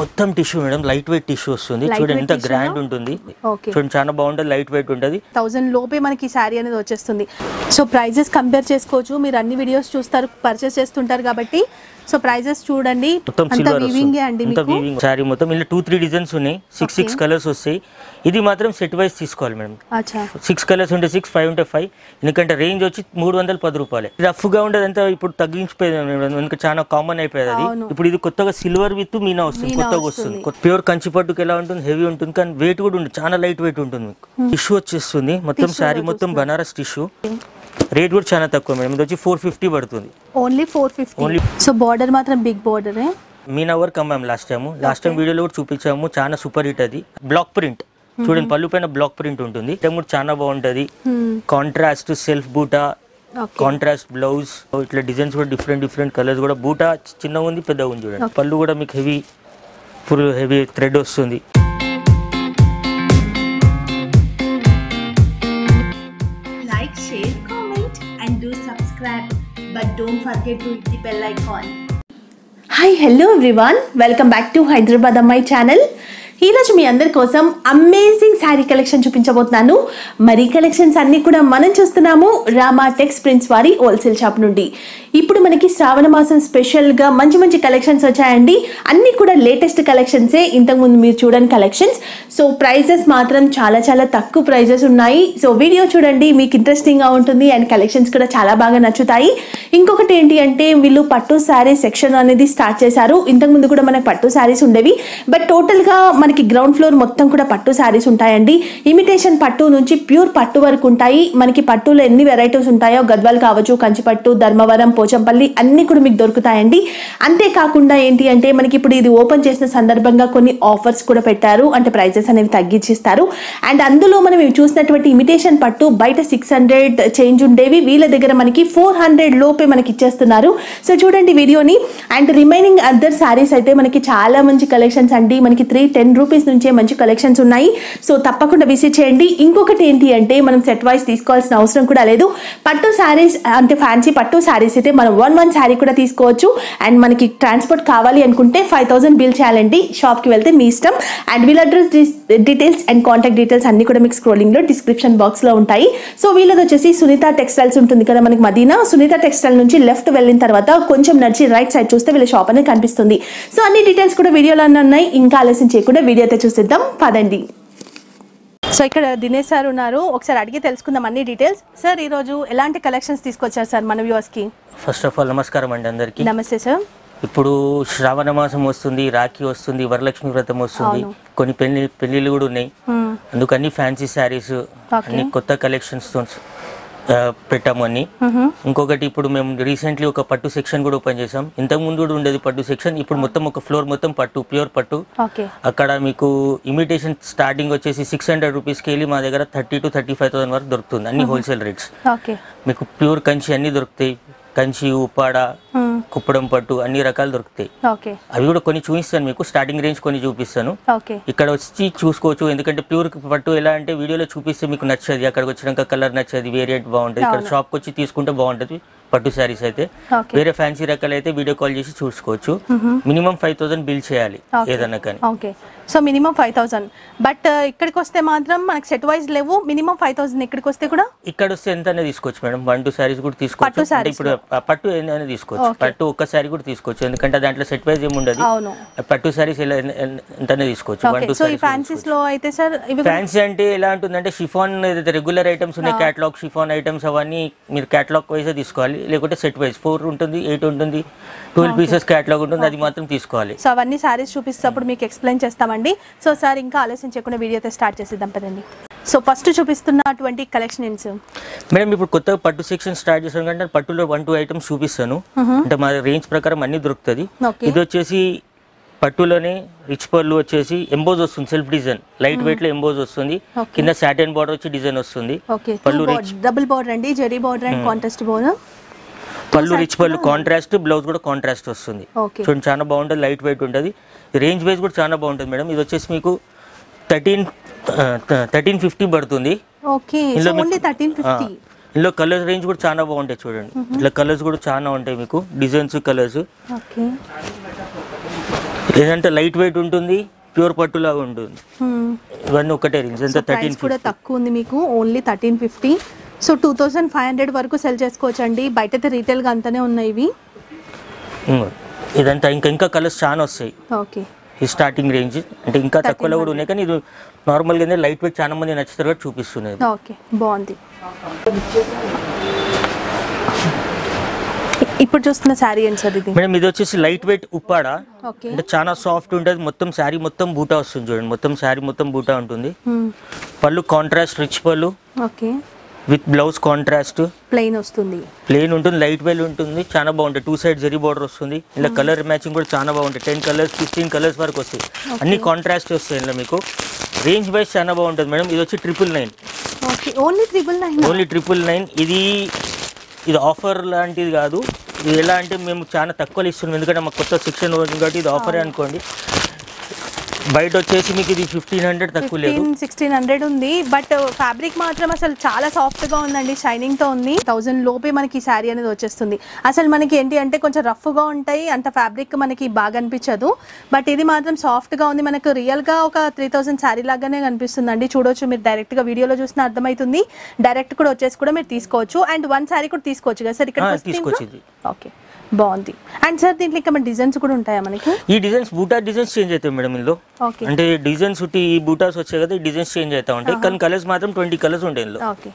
మొత్తం tissue madam light weight tissue వస్తుంది చూడండి ఎంత గ్రాండ్? ఉంటుంది. చూడండి చాలా బాగుంటుంది లైట్ వెయిట్ ఉంటుంది. థౌజండ్ లోపే మనకి శారీ అనేది వచ్చేస్తుంది. సో ప్రైజెస్ కంపేర్ చేసుకోవచ్చు. మీరు అన్ని వీడియోస్ చూస్తారు పర్చేస్ చేస్తుంటారు కాబట్టి సో ప్రైజెస్ చూడండి. వీవింగే అండి వీవింగ్ సారీ మొత్తం. ఇలా టూ త్రీ డిజైన్స్ ఉన్నాయి. సిక్స్ సిక్స్ కలర్స్ వస్తాయి. ఇది మాత్రం సెట్ వైజ్ తీసుకోవాలి మేడం సిక్స్ కలర్స్ ఉంటే సిక్స్ ఫైవ్ ఉంటే ఫైవ్ ఎందుకంటే రేంజ్ వచ్చి మూడు వందల పది రూపాయలు. రఫ్గా ఉండేది. అంతా ఇప్పుడు తగ్గించిపోయింది మేడం ఎందుకంటే చాలా కామన్ అయిపోయేది అది. ఇప్పుడు ఇది కొత్తగా సిల్వర్ విత్ మీనా వస్తుంది. కొత్తగా వస్తుంది. ప్యూర్ కంచి పట్టుకు ఎలా ఉంటుంది? హెవీ ఉంటుంది. కానీ వెయిట్ కూడా ఉంటుంది చాలా లైట్ వెయిట్ ఉంటుంది మీకు. టిష్యూ వచ్చేస్తుంది. మొత్తం శారీ మొత్తం బనారస్ టిష్యూ రేట్ కూడా చాలా తక్కువ మేడం. ఇది వచ్చి ఫోర్ ఫిఫ్టీ పడుతుంది. Only four fifty so border మాత్రం బిగ్ బార్డరే మీనా వర్క్ అమ్మాము లాస్ట్ టైం లాస్ట్ టైం వీడియోలో కూడా చూపించాము. చాలా సూపర్ హిట్ అది. బ్లాక్ ప్రింట్ చూడండి పళ్ళు పైన బ్లాక్ ప్రింట్ ఉంటుంది. టైం కూడా చాలా బాగుంటుంది. కాంట్రాస్ట్ సెల్ఫ్ బూటా కాంట్రాస్ట్ బ్లౌజ్ ఇట్లా డిజైన్స్ కూడా డిఫరెంట్ డిఫరెంట్ కలర్స్ కూడా. బూటా చిన్నగా ఉంది పెద్దగా ఉంది చూడండి. పళ్ళు కూడా మీకు హెవీ ఫుల్ హెవీ థ్రెడ్ వస్తుంది. but don't forget to hit the bell icon. Hi, hello everyone. Welcome back to Hyderabad my channel. ఈరోజు మీ అందరి కోసం అమేజింగ్ శారీ కలెక్షన్ చూపించబోతున్నాను. మరి కలెక్షన్స్ అన్ని కూడా మనం చూస్తున్నాము రామా టెక్స్ ప్రింట్స్ వారి హోల్సేల్ షాప్ నుండి. ఇప్పుడు మనకి శ్రావణ మాసం స్పెషల్గా మంచి మంచి కలెక్షన్స్ వచ్చాయండి. అన్ని కూడా లేటెస్ట్ కలెక్షన్సే ఇంతకుముందు మీరు చూడని కలెక్షన్స్ సో ప్రైజెస్ మాత్రం చాలా చాలా తక్కువ ప్రైజెస్ ఉన్నాయి. సో వీడియో చూడండి. మీకు ఇంట్రెస్టింగ్గా ఉంటుంది అండ్ కలెక్షన్స్ కూడా చాలా బాగా నచ్చుతాయి. ఇంకొకటి ఏంటి అంటే వీళ్ళు పట్టు శారీ సెక్షన్ అనేది స్టార్ట్ చేశారు. ఇంతకుముందు కూడా మనకి పట్టు శారీస్ ఉండేవి. బట్ టోటల్గా మనకి గ్రౌండ్ ఫ్లోర్ మొత్తం కూడా పట్టు శారీస్ ఉంటాయండి. ఇమిటేషన్ పట్టు నుంచి ప్యూర్ పట్టు వరకు ఉంటాయి. మనకి పట్టులో ఎన్ని వెరైటీస్ ఉంటాయో గద్వాల్ కావచ్చు కంచిపట్టు ధర్మవరం పోచంపల్లి అన్ని కూడా మీకు దొరుకుతాయండి. అంతేకాకుండా ఏంటి అంటే మనకి ఇప్పుడు ఇది ఓపెన్ చేసిన సందర్భంగా కొన్ని ఆఫర్స్ కూడా పెట్టారు. అంటే ప్రైజెస్ అనేవి తగ్గించిస్తారు. అండ్ అందులో మనం చూసినటువంటి ఇమిటేషన్ పట్టు బయట సిక్స్ హండ్రెడ్ చేంజ్ ఉండేవి. వీళ్ళ దగ్గర మనకి ఫోర్ హండ్రెడ్ లోపే మనకి ఇచ్చేస్తున్నారు. సో చూడండి వీడియోని. అండ్ రిమైనింగ్ అదర్ శారీస్ అయితే మనకి చాలా మంచి కలెక్షన్స్ అండి. మనకి త్రీ టెన్ రూపీస్ నుంచే మంచి కలెక్షన్స్ ఉన్నాయి. సో తప్పకుండా విజిట్ చేయండి. ఇంకొకటి ఏంటి అంటే మనం సెట్ వైస్ తీసుకోవాల్సిన అవసరం కూడా లేదు. పట్టు శారీస్ అంటే ఫ్యాన్సీ పట్టు శారీస్ అయితే మనం వన్ వన్ శారీ కూడా తీసుకోవచ్చు. అండ్ మనకి ట్రాన్స్పోర్ట్ కావాలి అనుకుంటే ఫైవ్ థౌసండ్ బిల్ చేయాలండి. షాప్కి వెళ్తే మీ ఇష్టం. అండ్ వీళ్ళ address details and contact details అన్ని కూడా మీకు స్క్రోలింగ్లో డిస్క్రిప్షన్ బాక్స్లో ఉంటాయి. సో వీళ్ళది వచ్చేసి సునీత టెక్స్టైల్స్ ఉంటుంది కదా మనకి మదీనా. సునీత టెక్స్టైల్ నుంచి లెఫ్ట్ వెళ్ళిన తర్వాత కొంచెం నడిచి రైట్ సైడ్ చూస్తే వీళ్ళ షాప్ అనేది కనిపిస్తుంది. సో అన్ని డీటెయిల్స్ కూడా వీడియోలో ఉన్నాయి. ఇంకా ఆలస్యం చేయకుండా వీడియో అయితే చూసేద్దాం. పదండి. సో ఇక్కడ దినేష్ సార్ ఉన్నారు. ఒకసారి అడిగి తెలుసుకుందాం అన్ని డీటెయిల్స్ సార్ ఈరోజు ఎలాంటి కలెక్షన్స్ తీసుకొచ్చారు సార్ మన వ్యూవర్స్కి ఫస్ట్ ఆఫ్ ఆల్ నమస్కారం అండి అందరికీ. నమస్తే సార్. ఇప్పుడు శ్రావణ మాసం వస్తుంది రాఖీ వస్తుంది వరలక్ష్మి వ్రతం వస్తుంది. కొన్ని పెళ్ళి పెళ్ళిళ్ళు కూడా ఉన్నాయి. అందుకు అన్ని ఫ్యాన్సీ శారీస్ అన్ని కొత్త కలెక్షన్స్ తో ఆ, పెట్టాము అన్ని. ఇంకొకటి ఇప్పుడు మేము రీసెంట్లీ ఒక పట్టు సెక్షన్ కూడా ఓపెన్ చేసాం ఇంతకు ముందు కూడా ఉండేది పట్టు సెక్షన్ ఇప్పుడు మొత్తం ఒక ఫ్లోర్ మొత్తం పట్టు ప్యూర్ పట్టు. అక్కడ మీకు ఇమిటేషన్ స్టార్టింగ్ వచ్చేసి సిక్స్ హండ్రెడ్ రూపీస్కి వెళ్ళి మా దగ్గర thirty two thirty five thousand వరకు దొరుకుతుంది అన్ని హోల్సేల్ రేట్స్. ఓకే. మీకు ప్యూర్ కంచి అన్ని దొరుకుతాయి. కంచి ఉప్పాడ కుప్పడం పట్టు అన్ని రకాలు దొరుకుతాయి. అవి కూడా కొన్ని చూపిస్తాను మీకు స్టార్టింగ్ రేంజ్ కొన్ని చూపిస్తాను. ఇక్కడ వచ్చి చూసుకోవచ్చు ఎందుకంటే ప్యూర్ పట్టు ఎలా అంటే వీడియోలో చూపిస్తే మీకు నచ్చది అక్కడికి వచ్చినాక కలర్ నచ్చది వేరియంట్ బాగుంటుంది. ఇక్కడ షాప్కి వచ్చి తీసుకుంటే బాగుంటుంది. పట్టు శారీస్ అయితే. వేరే ఫ్యాన్సీ రకాలు అయితే వీడియో కాల్ చేసి చూసుకోవచ్చు. మినిమం ఫైవ్ థౌసండ్ బిల్ చేయాలి. ఏదన్నా కానీ. Okay so minimum five thousand but ఇక్కడికి వస్తే మాత్రం మనకి సెట్ వైజ్ లేవు. మినిమం ఫైవ్ థౌసండ్ ఇక్కడికి వస్తే కూడా? ఇక్కడ వస్తే ఎంత తీసుకోవచ్చు మేడం. వన్ టూ శారీస్ కూడా తీసుకోవచ్చు. అంటే ఇప్పుడు పట్టు అనేది తీసుకోవచ్చు. పట్టు ఒక్క శారీ కూడా తీసుకోవచ్చు. ఎందుకంటే దాంట్లో సెట్ వైజ్ ఏమి ఉండదు. పట్టు శారీస్ ఎంతనే తీసుకోవచ్చు. వన్ టూ ఫ్యాన్సీస్లో అయితే సార్ ఫ్యాన్సీ అంటే ఎలా ఉంటుందంటే షిఫాన్ ఏదైతే రెగ్యులర్ ఐటమ్స్ ఉన్నాయి క్యాటలాగ్ షిఫాన్ ఐటమ్స్ అవన్నీ మీరు క్యాటలాగ్ వైజ్ తీసుకోవాలి. లేకుంటే సెట్ వైజ్. ఫోర్ ఉంటుంది ఎయిట్ ఉంటుంది ట్వెల్వ్ పీసెస్ క్యాటలాగ్ ఉంటుంది అది మాత్రం తీసుకోవాలి. సో అవన్నీ సారీస్ చూపిస్తప్పుడు మీకు ఎక్స్ప్లెయిన్ చేస్తామండి. సో సార్ ఇంకా ఆలస్యం చేయకుండా వీడియో అయితే స్టార్ట్ చేసేద్దాం పదండి. సో ఫస్ట్ చూపిస్తున్నటువంటి కలెక్షన్ మేడం ఇప్పుడు కొత్తగా పట్టు సెక్షన్ స్టార్ట్ చేసాను కంటే పట్టులో వన్ టూ ఐటమ్స్ చూపిస్తాను. అంటే మా రేంజ్ ప్రకారం అన్ని దొరుకుతుంది. ఇది వచ్చేసి పట్టులోనే రిచ్ పళ్ళు వచ్చేసి ఎంబోజ్ వస్తుంది సెల్ఫ్ డిజైన్ లైట్ వెయిట్లో ఎంబోజ్ వస్తుంది. కింద సాటిన్ బార్డర్ వచ్చి డిజైన్ వస్తుంది. పళ్ళు డబుల్ బోర్డర్ అండి zari border and contrast border పళ్ళు రిచ్ పళ్ళు కాంట్రాస్ట్ బ్లౌజ్ కూడా కాంట్రాస్ట్ వస్తుంది. చూడండి చాలా బాగుంటుంది లైట్ వెయిట్ ఉంటుంది. రేంజ్ వైజ్ కూడా చాలా బాగుంటుంది మేడం ఇది వచ్చేసి మీకు థర్టీన్ థర్టీన్ ఫిఫ్టీ పడుతుంది. ఇందులో కలర్స్ రేంజ్ కూడా చాలా బాగుంటాయి చూడండి. ఇట్లా కలర్స్ కూడా చాలా ఉంటాయి మీకు. డిజైన్స్ కలర్స్ లేదంటే లైట్ వెయిట్ ఉంటుంది ప్యూర్ పట్టులాగా ఉంటుంది. ఇవన్నీ ఒకటే రేంజ్ ఎంత? థర్టీన్ కూడా తక్కువ ఉంది మీకు only thirteen fifty so two thousand five hundred వరకు సెల్ చేసుకోవచ్చు అండి బయట అయితే రీటైల్గా అంతానే ఉన్నాయి ఇవి. ఇదంతా ఇంకా ఇంకా కలర్స్ చాలా వస్తాయి. ఓకే. ఈ స్టార్టింగ్ రేంజ్ అంటే ఇంకా తక్కువలో కూడా ఉన్నాయి కానీ ఇది నార్మల్గానే లైట్ వెయిట్ చాలా మంది నచ్చుతారు కాబట్టి చూపిస్తున్నది ఓకే. బాగుంది. ఇప్పుడు చూస్తున్న శారీ ఏంటి సార్ ఇది? మేడం ఇది వచ్చేసి లైట్ వెయిట్ ఉప్పాడ అంటే చాలా సాఫ్ట్ ఉంటుంది. మొత్తం శారీ మొత్తం బూటా వస్తుంది చూడండి. మొత్తం శారీ మొత్తం బూటా ఉంటుంది. పళ్ళు కాంట్రాస్ట్ రిచ్ పళ్ళు. Okay. With blouse contrast. Plain వస్తుంది. ప్లెయిన్ ఉంటుంది లైట్ వెల్ ఉంటుంది చాలా బాగుంటుంది టూ సైడ్ జరీ బార్డర్ వస్తుంది. ఇలా కలర్ మ్యాచింగ్ కూడా చాలా బాగుంటుంది టెన్ కలర్స్ ఫిఫ్టీన్ కలర్స్ వరకు వస్తాయి. అన్ని కాంట్రాస్ట్ వస్తాయి ఇలా మీకు. రేంజ్ వైజ్ చాలా బాగుంటుంది మేడం. ఇది వచ్చి triple nine okay. Only triple nine only triple nine ఇది ఇది ఆఫర్ లాంటిది కాదు. ఇది ఎలా అంటే మేము చాలా తక్కువలో ఇస్తున్నాం. ఎందుకంటే మాకు కొత్త శిక్షణ కాబట్టి ఇది ఆఫరే అనుకోండి. బయట వచ్చేసి మీకు ఇది ఫిఫ్టీన్ హండ్రెడ్ తక్కువ లేదు. సిక్స్టీన్ హండ్రెడ్ ఉంది. బట్ ఫ్యాబ్రిక్ మాత్రం అసలు చాలా సాఫ్ట్గా ఉందండి. షైనింగ్తో ఉంది. థౌసండ్ లోపే మనకి శారీ అనేది వచ్చేస్తుంది. అసలు మనకి ఏంటి అంటే కొంచెం రఫ్గా ఉంటాయి. అంత ఫ్యాబ్రిక్ మనకి బాగా అనిపించదు. బట్ ఇది మాత్రం సాఫ్ట్గా ఉంది. మనకు రియల్గా ఒక త్రీ థౌసండ్ శారీ లాగానే కనిపిస్తుంది అండి చూడొచ్చు. మీరు డైరెక్ట్గా వీడియోలో చూసిన అర్థమవుతుంది. డైరెక్ట్ కూడా వచ్చేసి కూడా మీరు తీసుకోవచ్చు. అండ్ వన్ శారీ కూడా తీసుకోవచ్చు కదా సార్? ఇక్కడ ఓకే బాగుంది. అండ్ సార్ దీంట్లో ఇంకా డిజైన్స్ కూడా ఉంటాయా మనకి? ఈ డిజైన్స్ బూటా డిజైన్స్ చేంజ్ అవుతాయి మేడం ఇందులో. అంటే డిజైన్స్ ఈ బూటాస్ వచ్చాయి కదా ఈ డిజైన్స్ చేంజ్ అవుతా ఉంటాయి. కానీ కలర్స్ మాత్రం ట్వంటీ కలర్స్ ఉంటాయి ఇందులో. ఓకే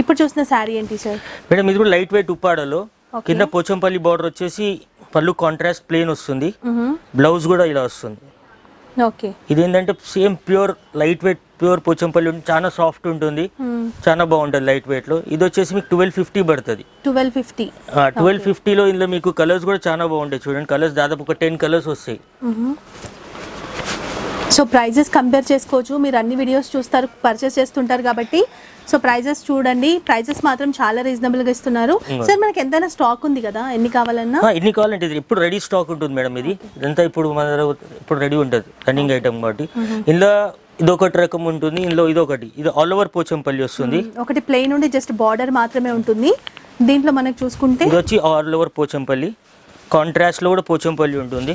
ఇప్పుడు చూసిన శారీ ఏంటి సార్ మేడం ఇది కూడా లైట్ వెయిట్ ఉప్పాడలో. కింద పోచంపల్లి బార్డర్ వచ్చేసి పళ్ళు కాంట్రాస్ట్ ప్లేన్ వస్తుంది. బ్లౌజ్ కూడా ఇలా వస్తుంది. ఓకే ఇది ఏంటంటే same pure light weight pure Pochampally ఉంటుంది చాలా సాఫ్ట్ ఉంటుంది. చాలా బాగుంటుంది లైట్ వెయిట్లో. ఇది వచ్చేసి మీకు ట్వెల్వ్ ఫిఫ్టీ పడుతుంది. Twelve fifty. ట్వెల్వ్ ఫిఫ్టీలో ఇందులో మీకు కలర్స్ కూడా చాలా బాగుంటాయి చూడండి. కలర్స్ దాదాపు ఒక టెన్ కలర్స్ వస్తాయి. సో ప్రైజెస్ కంపేర్ చేసుకోవచ్చు. మీరు అన్ని వీడియోస్ చూస్తారు పర్చేస్ చేస్తుంటారు కాబట్టి. సో ప్రైజెస్ చూడండి. ప్రైజెస్ మాత్రం చాలా రీజనబుల్గా ఇస్తున్నారు. సార్ మనకి ఎంతైనా స్టాక్ ఉంది కదా? ఎన్ని కావాలన్నా? ఎన్ని కావాలంటే ఇది ఎప్పుడు రెడీ స్టాక్ ఉంటుంది మేడం ఇది. ఇదంతా ఇప్పుడు మన ఇప్పుడు రెడీ ఉంటుంది. రన్నింగ్ ఐటమ్ కాబట్టి. ఇందులో ఇదొకటి రకం ఉంటుంది ఇందులో ఇదొకటి. ఇది ఆల్ ఓవర్ పోచంపల్లి వస్తుంది. ఒకటి ప్లెయిన్ ఉండి జస్ట్ బార్డర్ మాత్రమే ఉంటుంది. దీంట్లో మనకు చూసుకుంటే ఇది వచ్చి ఆల్ ఓవర్ పోచంపల్లి. కాంట్రాస్ట్లో కూడా పోచంపల్లి ఉంటుంది.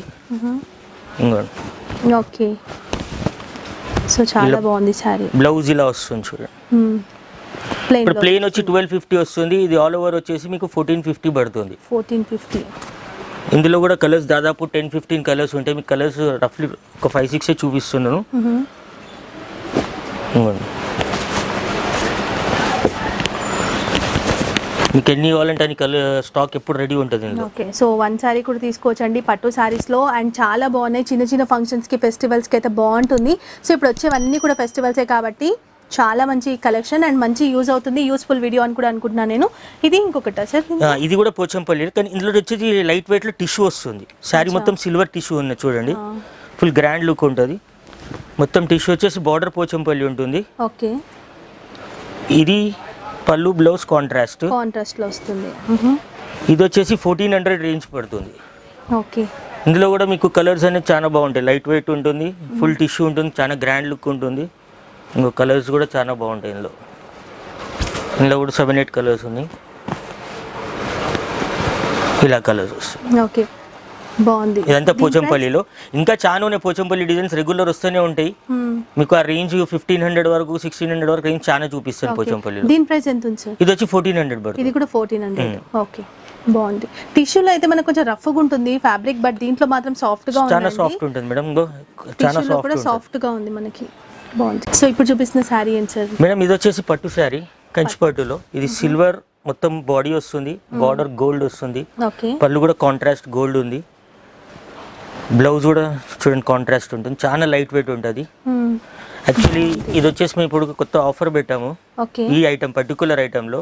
ఇంకోటి ఓకే. సో చాలా బాగుంది శారీ. బ్లౌజ్ ఇలా వస్తుంది చూడండి ప్లెయిన్ ఇప్పుడు ప్లేన్ వచ్చి ట్వెల్వ్ ఫిఫ్టీ వస్తుంది. ఇది ఆల్ ఓవర్ వచ్చేసి మీకు ఫోర్టీన్ ఫిఫ్టీ పడుతుంది. ఫోర్టీన్ ఫిఫ్టీ ఇందులో కూడా కలర్స్ దాదాపు టెన్ ఫిఫ్టీన్ కలర్స్ ఉంటాయి. మీకు కలర్స్ రఫ్లీ ఒక ఫైవ్ సిక్స్ చూపిస్తున్నాను. మీకు ఎన్ని కావాలంటే కలర్ స్టాక్ ఎప్పుడు రెడీ ఉంటుంది ఓకే సో వన్ శారీ కూడా తీసుకోవచ్చండి పట్టు శారీస్లో అండ్ చాలా బాగున్నాయి చిన్న చిన్న ఫంక్షన్స్కి ఫెస్టివల్స్కి అయితే బాగుంటుంది. సో ఇప్పుడు వచ్చేవన్నీ కూడా ఫెస్టివల్సే కాబట్టి చాలా మంచి కలెక్షన్ అండ్ మంచి యూజ్ అవుతుంది యూస్ఫుల్ వీడియో అని కూడా అనుకుంటున్నాను నేను. ఇది ఇంకొకటా సార్? ఇది కూడా పోచంపల్లి కానీ ఇందులో వచ్చేసి లైట్ వెయిట్లో టిష్యూ వస్తుంది. శారీ మొత్తం సిల్వర్ టిష్యూ ఉంది చూడండి. ఫుల్ గ్రాండ్ లుక్ ఉంటుంది. మొత్తం టిష్యూ వచ్చేసి బార్డర్ పోచంపల్లి ఉంటుంది. ఓకే. ఇది పళ్ళు బ్లౌజ్ కాంట్రాస్ట్. కాంట్రాస్ట్లో వస్తుంది. ఇది వచ్చేసి ఫోర్టీన్ హండ్రెడ్ రేంజ్ పడుతుంది. ఓకే. ఇందులో కూడా మీకు కలర్స్ అనేది చాలా బాగుంటాయి. లైట్ వెయిట్ ఉంటుంది ఫుల్ టిష్యూ ఉంటుంది చాలా గ్రాండ్ లుక్ ఉంటుంది. ఇంకో కలర్స్ కూడా చాలా బాగుంటాయి ఇందులో. ఇందులో కూడా సెవెన్ ఎయిట్ కలర్స్ ఉన్నాయి. ఇలా కలర్స్ వస్తాయి. ఓకే. బాగుంది. ఇదంతా పోచంపల్లిలో. ఇంకా చాలా ఉన్నాయి పోచంపల్లి డిజైన్స్ రెగ్యులర్ వస్తూనే ఉంటాయి. మీకు ఆ రేంజ్ ఫిఫ్టీన్ హండ్రెడ్ వరకు సిక్స్టీన్ హండ్రెడ్ వరకు రేంజ్ చాలా చూపిస్తాను Okay. పోచంపల్లిలో. దీని ప్రైస్ ఎంత ఉంది ఇది వచ్చి ఫోర్టీన్ హండ్రెడ్ పడుతుంది. ఇది కూడా ఫోర్టీన్ హండ్రెడ్ ఓకే. బాగుంది. టిష్యూలో అయితే మనకు కొంచెం రఫ్గా ఉంటుంది ఫ్యాబ్రిక్ బట్ దీంట్లో మాత్రం సాఫ్ట్గా చాలా సాఫ్ట్ ఉంటుంది మేడం. చాలా సాఫ్ట్ సాఫ్ట్గా ఉంది మనకి. బాగుంది. సో ఇప్పుడు చూపిస్తున్న శారీ ఏంటి సార్ మేడం ఇది వచ్చేసి పట్టు శారీ కంచి పట్టులో. ఇది సిల్వర్ మొత్తం బాడీ వస్తుంది బార్డర్ గోల్డ్ వస్తుంది. పళ్ళు కూడా కాంట్రాస్ట్ గోల్డ్ ఉంది. బ్లౌజ్ కూడా చూడండి కాంట్రాస్ట్ ఉంటుంది. చాలా లైట్ వెయిట్ ఉంటుంది యాక్చువల్లీ ఇది వచ్చేసి మేము ఇప్పుడు కొత్త ఆఫర్ పెట్టాము. ఈ ఐటమ్ పర్టికులర్ ఐటెంలో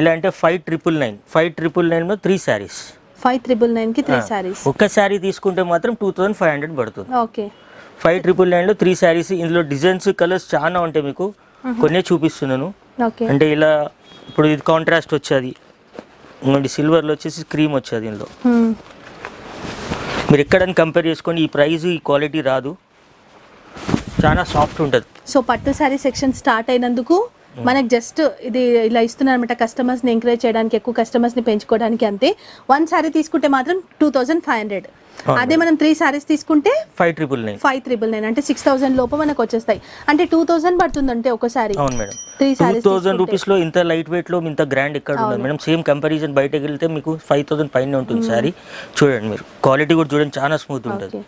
ఎలా అంటే five triple nine five triple నైన్లో త్రీ శారీస్ ఫైవ్ త్రిబుల్ నైన్కి త్రీ శారీస్ ఒక్క శారీ తీసుకుంటే మాత్రం టూ థౌసండ్ ఫైవ్ హండ్రెడ్ పడుతుంది. ఓకే ఫైవ్ ట్రిపుల్ నైన్లో త్రీ శారీస్ ఇందులో డిజైన్స్ కలర్స్ చాలా ఉంటాయి మీకు. కొన్నే చూపిస్తున్నాను. అంటే ఇలా ఇప్పుడు ఇది కాంట్రాస్ట్ వచ్చేది. సిల్వర్లో వచ్చేసి క్రీమ్ వచ్చేది ఇందులో. మీరు ఎక్కడని కంపేర్ చేసుకోండి ఈ ప్రైస్ ఈ క్వాలిటీ రాదు. చాలా సాఫ్ట్ ఉంటుంది. సో పట్టు శారీ సెక్షన్ స్టార్ట్ అయినందుకు మనకి జస్ట్ ఇది ఇలా ఇస్తున్నారు అనమాట కస్టమర్స్ని ఎంకరేజ్ చేయడానికి ఎక్కువ కస్టమర్స్ని పెంచుకోవడానికి అంతే. వన్ శారీ తీసుకుంటే మాత్రం టూ థౌజండ్ ఫైవ్ హండ్రెడ్ అదే మనం త్రీ శారీస్ తీసుకుంటే five triple nine five triple nine అంటే సిక్స్ థౌసండ్ లోపు మనకు వచ్చేస్తాయి. అంటే టూ థౌసండ్ పడుతుంది అంటే ఒకసారి అవును మేడం. త్రీ శారీస్ థౌసండ్ రూపీస్లో ఇంత లైట్ వెయిట్లో ఇంత గ్రాండ్ ఎక్కడ ఉండదు మేడం సేమ్ కంపారిజన్ బయటకు వెళ్తే మీకు ఫైవ్ థౌసండ్ పైన ఉంటుంది సారీ చూడండి మీరు. క్వాలిటీ కూడా చూడండి చాలా స్మూత్ ఉంటుంది.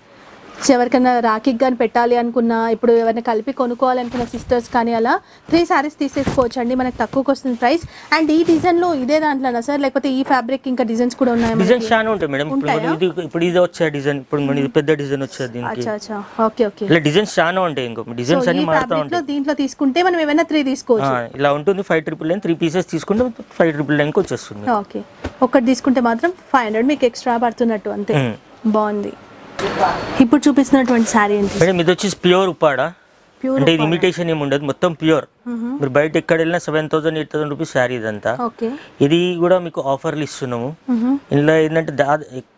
ఎవరికైనా రాఖీకి కానీ పెట్టాలి అనుకున్నా ఇప్పుడు ఎవరైనా కలిపి కొనుక్కోవాలనుకున్న సిస్టర్స్ కానీ అలా త్రీ శారీస్ తీసేసుకోవచ్చు అండి మనకు తక్కువకి వస్తుంది ప్రైస్ అండ్ ఈ డిజైన్లో ఇదే దాంట్లోనా సార్ లేకపోతే ఈ ఫ్యాబ్రిక్ ఇంకా డిజైన్స్ కూడా ఉన్నాయా డిజైన్స్? చాలా ఉంటాయి మేడం? ఇది ఇప్పుడు ఇది వచ్చే డిజైన్ ఇప్పుడు మన ఇది పెద్ద డిజైన్ వచ్చేది దీనికి. అచ్చా అచ్చా. ఓకే ఓకే ఇలా డిజైన్స్ చాలా ఉంటాయి ఇంకో. డిజైన్స్ అన్ని మారుతూ ఉంటాయి. దీంట్లో తీసుకుంటే మనం ఏమైనా త్రీ తీసుకోవచ్చు. ఇలా ఉంటుంది five triple nine three pieces తీసుకుంటే ఫైవ్ ట్రిపుల్ నైన్కి వచ్చేస్తుంది. ఓకే ఒకటి తీసుకుంటే మాత్రం ఫైవ్ హండ్రెడ్ మీకు ఎక్స్ట్రా పడుతున్నట్టు అంతే. బాగుంది. ఇప్పుడు చూపిస్తున్నటువంటి శారీ ఏంటి మేడం ఇది వచ్చేసి ప్యూర్ ఉప్పాడా. ప్యూర్ అంటే ఇది ఇమిటేషన్ ఏమి ఉండదు మొత్తం ప్యూర్. మీరు బయట ఎక్కడ వెళ్ళినా seven thousand eight thousand rupees sari ఇదంతా. ఇది కూడా మీకు ఆఫర్లు ఇస్తున్నాము. ఇందులో ఏంటంటే దా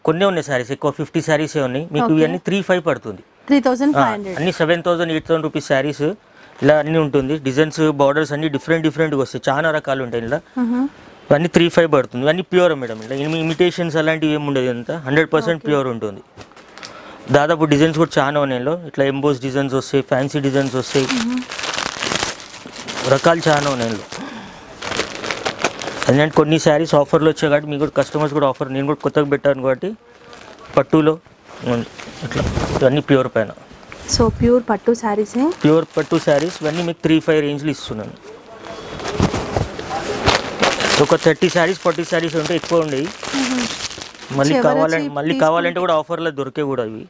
కొన్ని ఉన్నాయి శారీస్ ఎక్కువ ఫిఫ్టీ శారీసే ఉన్నాయి. మీకు ఇవన్నీ త్రీ ఫైవ్ పడుతుంది. అన్ని seven thousand eight thousand rupees saris ఇలా అన్ని ఉంటుంది. డిజైన్స్ బార్డర్స్ అన్ని డిఫరెంట్ డిఫరెంట్గా వస్తాయి. చాలా రకాలు ఉంటాయి ఇలా ఇవన్నీ త్రీ ఫైవ్ పడుతుంది. ఇవన్నీ ప్యూర్ మేడం ఇలా ఇమిటేషన్స్ అలాంటివి ఏమి ఉండదు అంతా హండ్రెడ్ పర్సెంట్ ప్యూర్ ఉంటుంది. దాదాపు డిజైన్స్ కూడా చాలా ఉన్నాయి ఇందులో. ఇట్లా ఎంబోస్ డిజైన్స్ వస్తాయి ఫ్యాన్సీ డిజైన్స్ వస్తాయి రకాలు చాలా ఉన్నాయి ఇందులో. ఎందుకంటే కొన్ని శారీస్ ఆఫర్లు వచ్చాయి కాబట్టి మీకు కూడా కస్టమర్స్ కూడా ఆఫర్ నేను కూడా కొత్తగా పెట్టాను కాబట్టి పట్టులో. ఇట్లా ఇవన్నీ ప్యూర్ పైన సో ప్యూర్ పట్టు శారీసే ప్యూర్ పట్టు శారీస్ ఇవన్నీ మీకు త్రీ ఫైవ్ రేంజ్లో ఇస్తున్నాను ఒక థర్టీ శారీస్ ఫార్టీ శారీస్ ఉంటే ఎక్కువ ఉండేవి మళ్ళీ కావాలంటే మళ్ళీ కావాలంటే కూడా ఆఫర్లో దొరికే కూడా ఇవి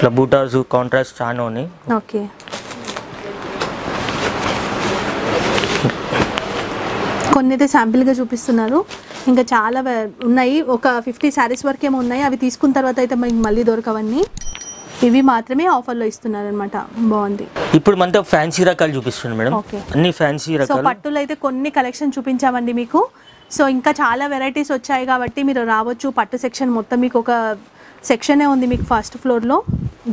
ఇట్లా బూటాస్ కాంట్రాస్ట్ చాలా ఉన్నాయి ఓకే. కొన్ని అయితే శాంపిల్గా చూపిస్తున్నారు. ఇంకా చాలా ఉన్నాయి. ఒక ఫిఫ్టీ శారీస్ వరకేమో ఉన్నాయి. అవి తీసుకున్న తర్వాత అయితే మనకి మళ్ళీ దొరకవన్నీ. ఇవి మాత్రమే ఆఫర్లో ఇస్తున్నారు అనమాట బాగుంది. ఇప్పుడు మనతో ఫ్యాన్సీ రకాలు చూపిస్తున్నాను మేడం. అన్ని ఫ్యాన్సీ రకాలు. పట్టులో అయితే కొన్ని కలెక్షన్ చూపించామండి మీకు. సో ఇంకా చాలా వెరైటీస్ వచ్చాయి కాబట్టి మీరు రావచ్చు. పట్టు సెక్షన్ మొత్తం మీకు ఒక సెక్షనే ఉంది మీకు ఫస్ట్ ఫ్లోర్లో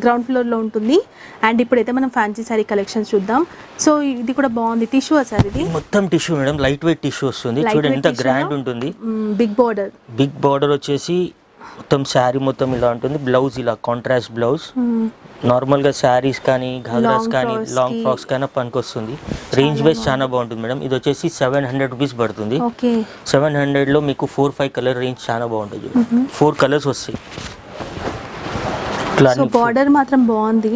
గ్రౌండ్ ఫ్లోర్లో ఉంటుంది. అండ్ ఇప్పుడైతే మనం ఫ్యాన్సీ సారీ కలెక్షన్స్ చూద్దాం. సో ఇది కూడా బాగుంది. టిష్యూ సార్ ఇది? మొత్తం tissue madam. Light weight tissue వస్తుంది. చూడండి ఎంత గ్రాండ్? ఉంటుంది. Big border. బిగ్ బార్డర్ వచ్చేసి మొత్తం శారీ మొత్తం ఇలా ఉంటుంది. బ్లౌజ్ ఇలా కాంట్రాస్ట్ బ్లౌజ్. నార్మల్గా శారీస్ కానీ ఘాగ్రాస్ కానీ లాంగ్. ఫ్రాక్స్ కానీ పనికొస్తుంది. రేంజ్ వైజ్ చాలా బాగుంటుంది మేడం. ఇది వచ్చేసి సెవెన్ హండ్రెడ్ రూపీస్ పడుతుంది. సెవెన్ హండ్రెడ్లో మీకు ఫోర్ ఫైవ్ కలర్ రేంజ్ చాలా బాగుంటుంది. ఫోర్ కలర్స్ వస్తాయి. ఇట్లా బార్డర్ మాత్రం బాగుంది.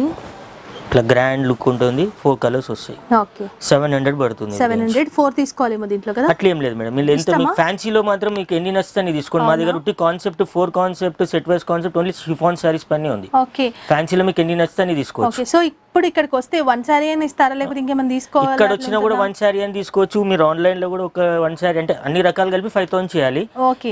ఇట్లా గ్రాండ్ లుక్ ఉంటుంది ఫోర్ కలర్స్ వస్తాయి. ఓకే. సెవెన్ హండ్రెడ్ పడుతుంది సెవెన్ హండ్రెడ్ ఫోర్ తీసుకోవాలేమో దీంట్లో కదా? అట్లా ఏం లేదు మేడం. మీరు ఎంత మీకు ఫ్యాన్సీలో మాత్రం మీకు ఎన్ని నచ్చుతాయి తీసుకోండి. మా దగ్గర ఉట్టి concept four concept set wise concept only chiffon saris పని ఉంది. ఓకే. ఫ్యాన్సీలో మీకు ఎన్ని నచ్చుతాయి తీసుకోవచ్చు. సో ఇప్పుడు ఇక్కడికి వస్తే వన్ సారీ అని ఇస్తారా? లేకపోతే ఇంకేమైనా తీసుకోవాలి? ఇక్కడ వచ్చినా కూడా వన్ శారీ అని తీసుకోవచ్చు. మీరు ఆన్లైన్లో కూడా ఒక వన్ శారీ అంటే అన్ని రకాలు కలిపి ఫైవ్ థౌసండ్ చేయాలి.